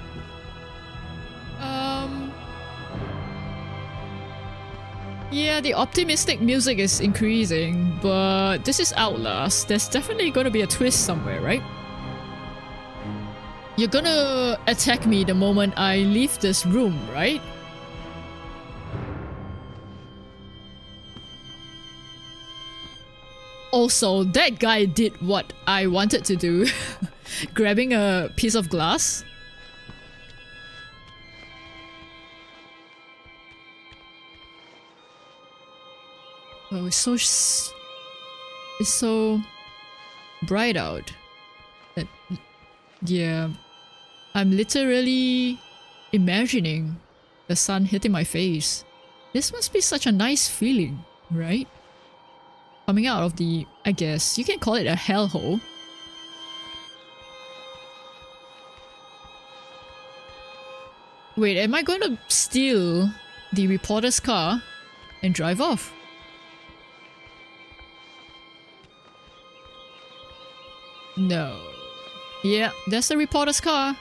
Um. Yeah, the optimistic music is increasing, but this is Outlast. There's definitely gonna be a twist somewhere, right? You're gonna attack me the moment I leave this room, right? Also, that guy did what I wanted to do. Grabbing a piece of glass. Oh, it's so... It's so... bright out. That, yeah. I'm literally imagining the sun hitting my face. This must be such a nice feeling, right? Coming out of the, I guess, you can call it a hellhole. Wait, am I going to steal the reporter's car and drive off? No. Yeah, that's the reporter's car.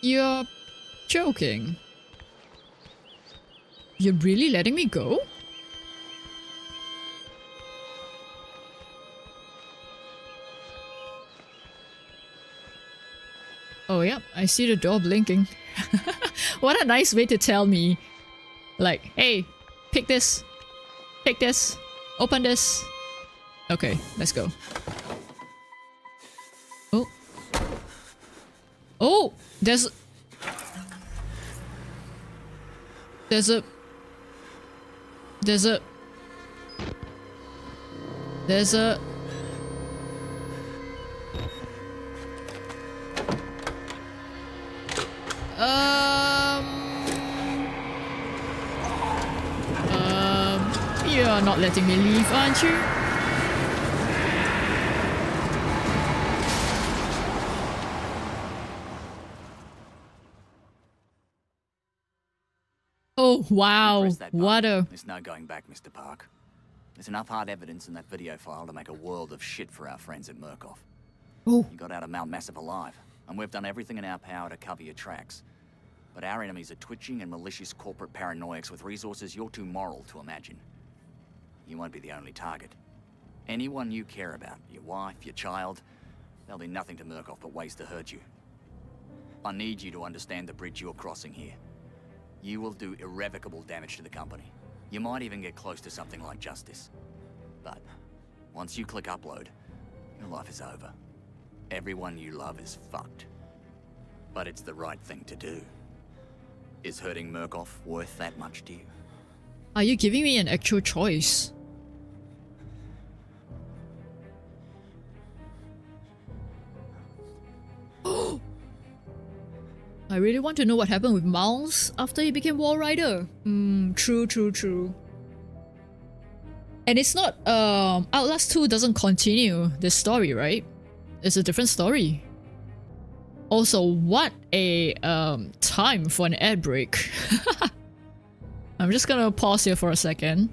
You're joking. You're really letting me go? Oh, yeah, I see the door blinking. what a nice way to tell me. Like, hey, pick this. Pick this. Open this. Okay, let's go. Oh. Oh! There's... There's a... There's a... There's a... Um... Um... You're not letting me leave, aren't you? Oh, wow. What a... There's no going back, Mr. Park. There's enough hard evidence in that video file to make a world of shit for our friends at Murkoff. Oh. You got out of Mount Massive alive, and we've done everything in our power to cover your tracks. But our enemies are twitching and malicious corporate paranoiacs with resources you're too moral to imagine. You won't be the only target. Anyone you care about, your wife, your child, they'll do nothing to Murkoff but ways to hurt you. I need you to understand the bridge you're crossing here. You will do irrevocable damage to the company. You might even get close to something like justice. But once you click upload, your life is over. Everyone you love is fucked. But it's the right thing to do. Is hurting Murkoff worth that much to you? Are you giving me an actual choice? I really want to know what happened with Miles after he became Walrider. Hmm, true, true, true. And it's not, um, Outlast 2 doesn't continue this story, right? It's a different story. Also, what a um, time for an ad break. I'm just gonna pause here for a second.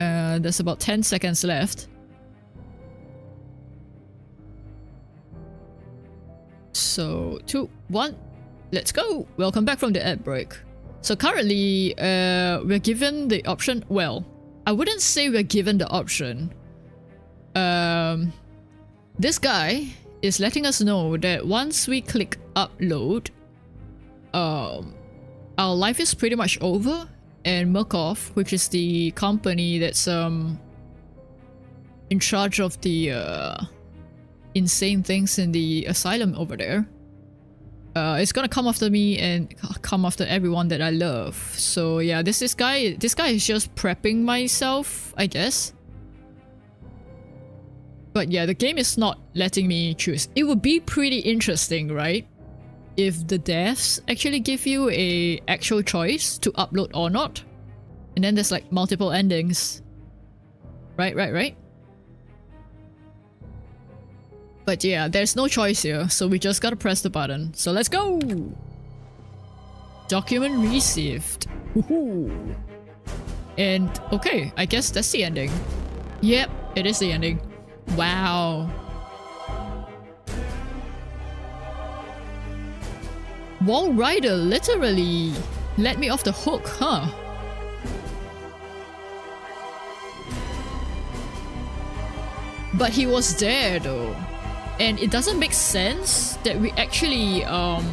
Uh, there's about 10 seconds left. So, two, one, let's go! Welcome back from the ad break. So currently, uh, we're given the option, well, I wouldn't say we're given the option. Um, this guy is letting us know that once we click upload, um, our life is pretty much over and Murkoff, which is the company that's um in charge of the uh, insane things in the asylum over there, uh, is gonna come after me and come after everyone that I love. So yeah, this this guy this guy is just prepping myself, I guess. But yeah, the game is not letting me choose. It would be pretty interesting, right? If the devs actually give you a actual choice to upload or not. And then there's like multiple endings. Right, right, right? But yeah, there's no choice here, so we just gotta press the button. So let's go! Document received. Woohoo! And okay, I guess that's the ending. Yep, it is the ending. Wow. Walrider literally let me off the hook, huh? But he was there though. And it doesn't make sense that we actually um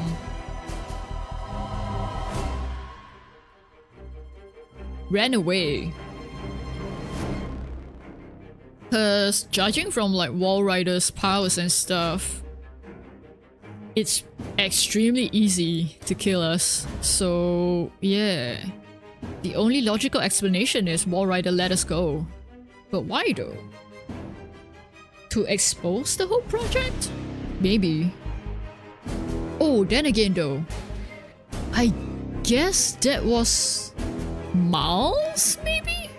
ran away. Cause judging from like Walrider's powers and stuff, it's extremely easy to kill us. So yeah. The only logical explanation is Walrider let us go. But why though? To expose the whole project? Maybe. Oh, then again though. I guess that was... Miles, maybe?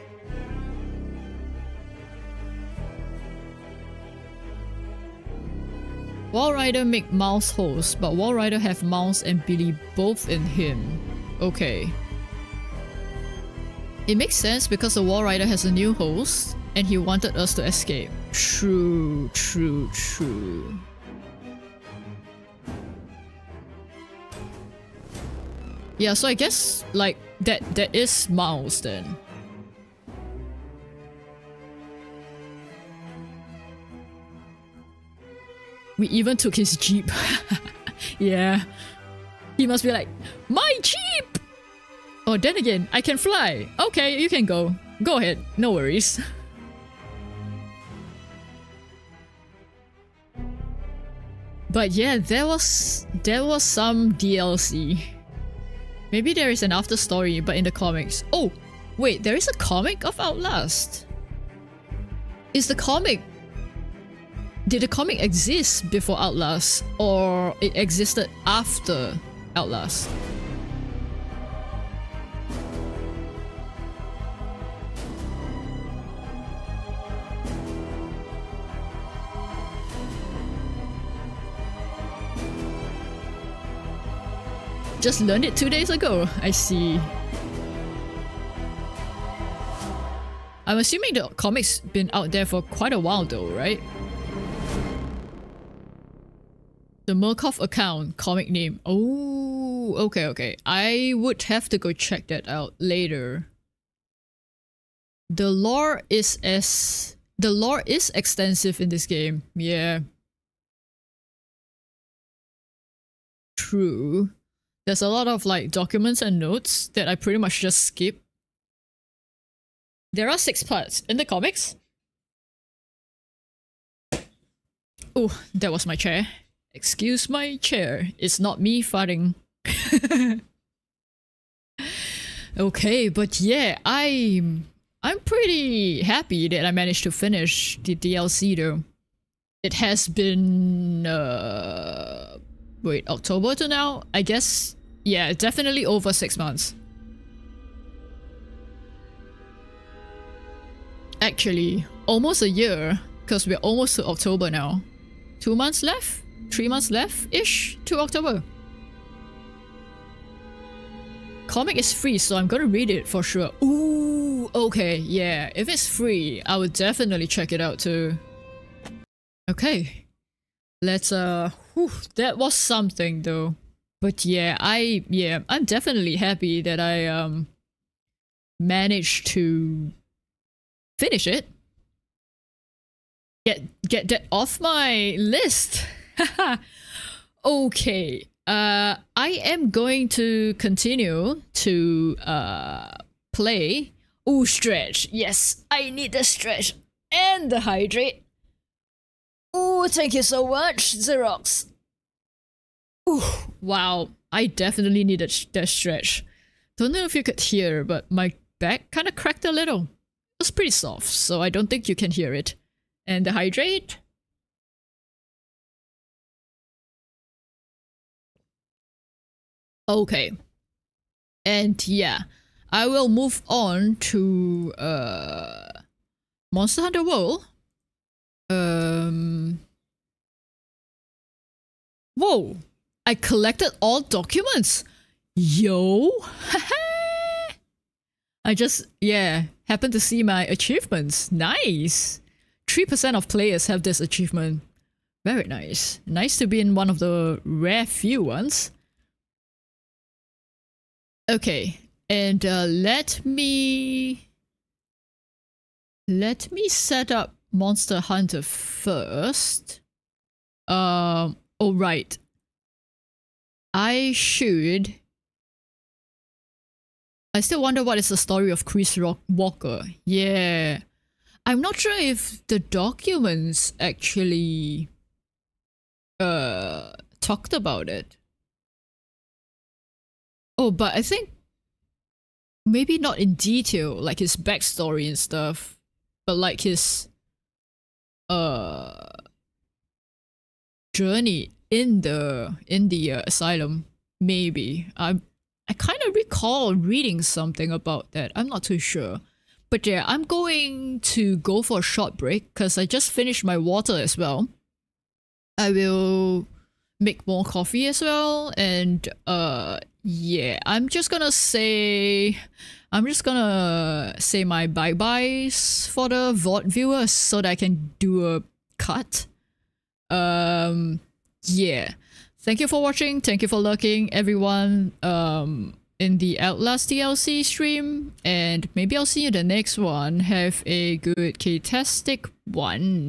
Walrider make Miles host, but Walrider have Miles and Billy both in him. Okay. It makes sense because the Walrider has a new host, and he wanted us to escape. True, true, true. Yeah, so I guess, like, that that is Miles then. We even took his jeep. yeah. He must be like, My jeep! Oh, then again, I can fly. Okay, you can go. Go ahead, no worries. But yeah, there was there was some DLC. Maybe there is an after story, but in the comics. Oh, wait, there is a comic of Outlast. Is the comic did the comic exist before Outlast or it existed after Outlast? Just learned it two days ago. I see. I'm assuming the comic's been out there for quite a while though, right? The Murkoff account, comic name. Oh, okay, okay. I would have to go check that out later. The lore is as the lore is extensive in this game. Yeah. True. There's a lot of like documents and notes that I pretty much just skip. There are six parts in the comics. Oh, that was my chair. Excuse my chair. It's not me farting. okay, but yeah, I'm I'm pretty happy that I managed to finish the DLC though. It has been uh wait, October to now? I guess yeah, definitely over six months. Actually, almost a year, because we're almost to October now. Two months left? Three months left-ish to October. Comic is free, so I'm gonna read it for sure. Ooh, okay, yeah. If it's free, I would definitely check it out too. Okay. Let's, uh, whew, that was something though. But yeah, I yeah, I'm definitely happy that I um managed to finish it. Get get that off my list. okay. Uh, I am going to continue to uh play. Oh, stretch. Yes, I need the stretch and the hydrate. Oh, thank you so much, Xerox. Wow. I definitely needed that stretch. Don't know if you could hear, but my back kind of cracked a little. It was pretty soft, so I don't think you can hear it. And the hydrate? Okay. And yeah, I will move on to uh Monster Hunter World. Um Whoa! I collected all documents. Yo! I just, yeah, happened to see my achievements. Nice! 3% of players have this achievement. Very nice. Nice to be in one of the rare few ones. Okay, and uh, let me... Let me set up Monster Hunter first. Um, oh right. I should... I still wonder what is the story of Chris Rock Walker. Yeah. I'm not sure if the documents actually uh talked about it. Oh, but I think maybe not in detail, like his backstory and stuff, but like his uh journey in the in the uh, asylum. Maybe I I kind of recall reading something about that. I'm not too sure. But yeah, I'm going to go for a short break because I just finished my water as well. I will make more coffee as well and uh yeah i'm just gonna say i'm just gonna say my bye byes for the vod viewers so that i can do a cut um yeah. Thank you for watching. Thank you for lurking everyone um in the outlast dlc stream. And maybe i'll see you in the next one. Have a good k-tastic one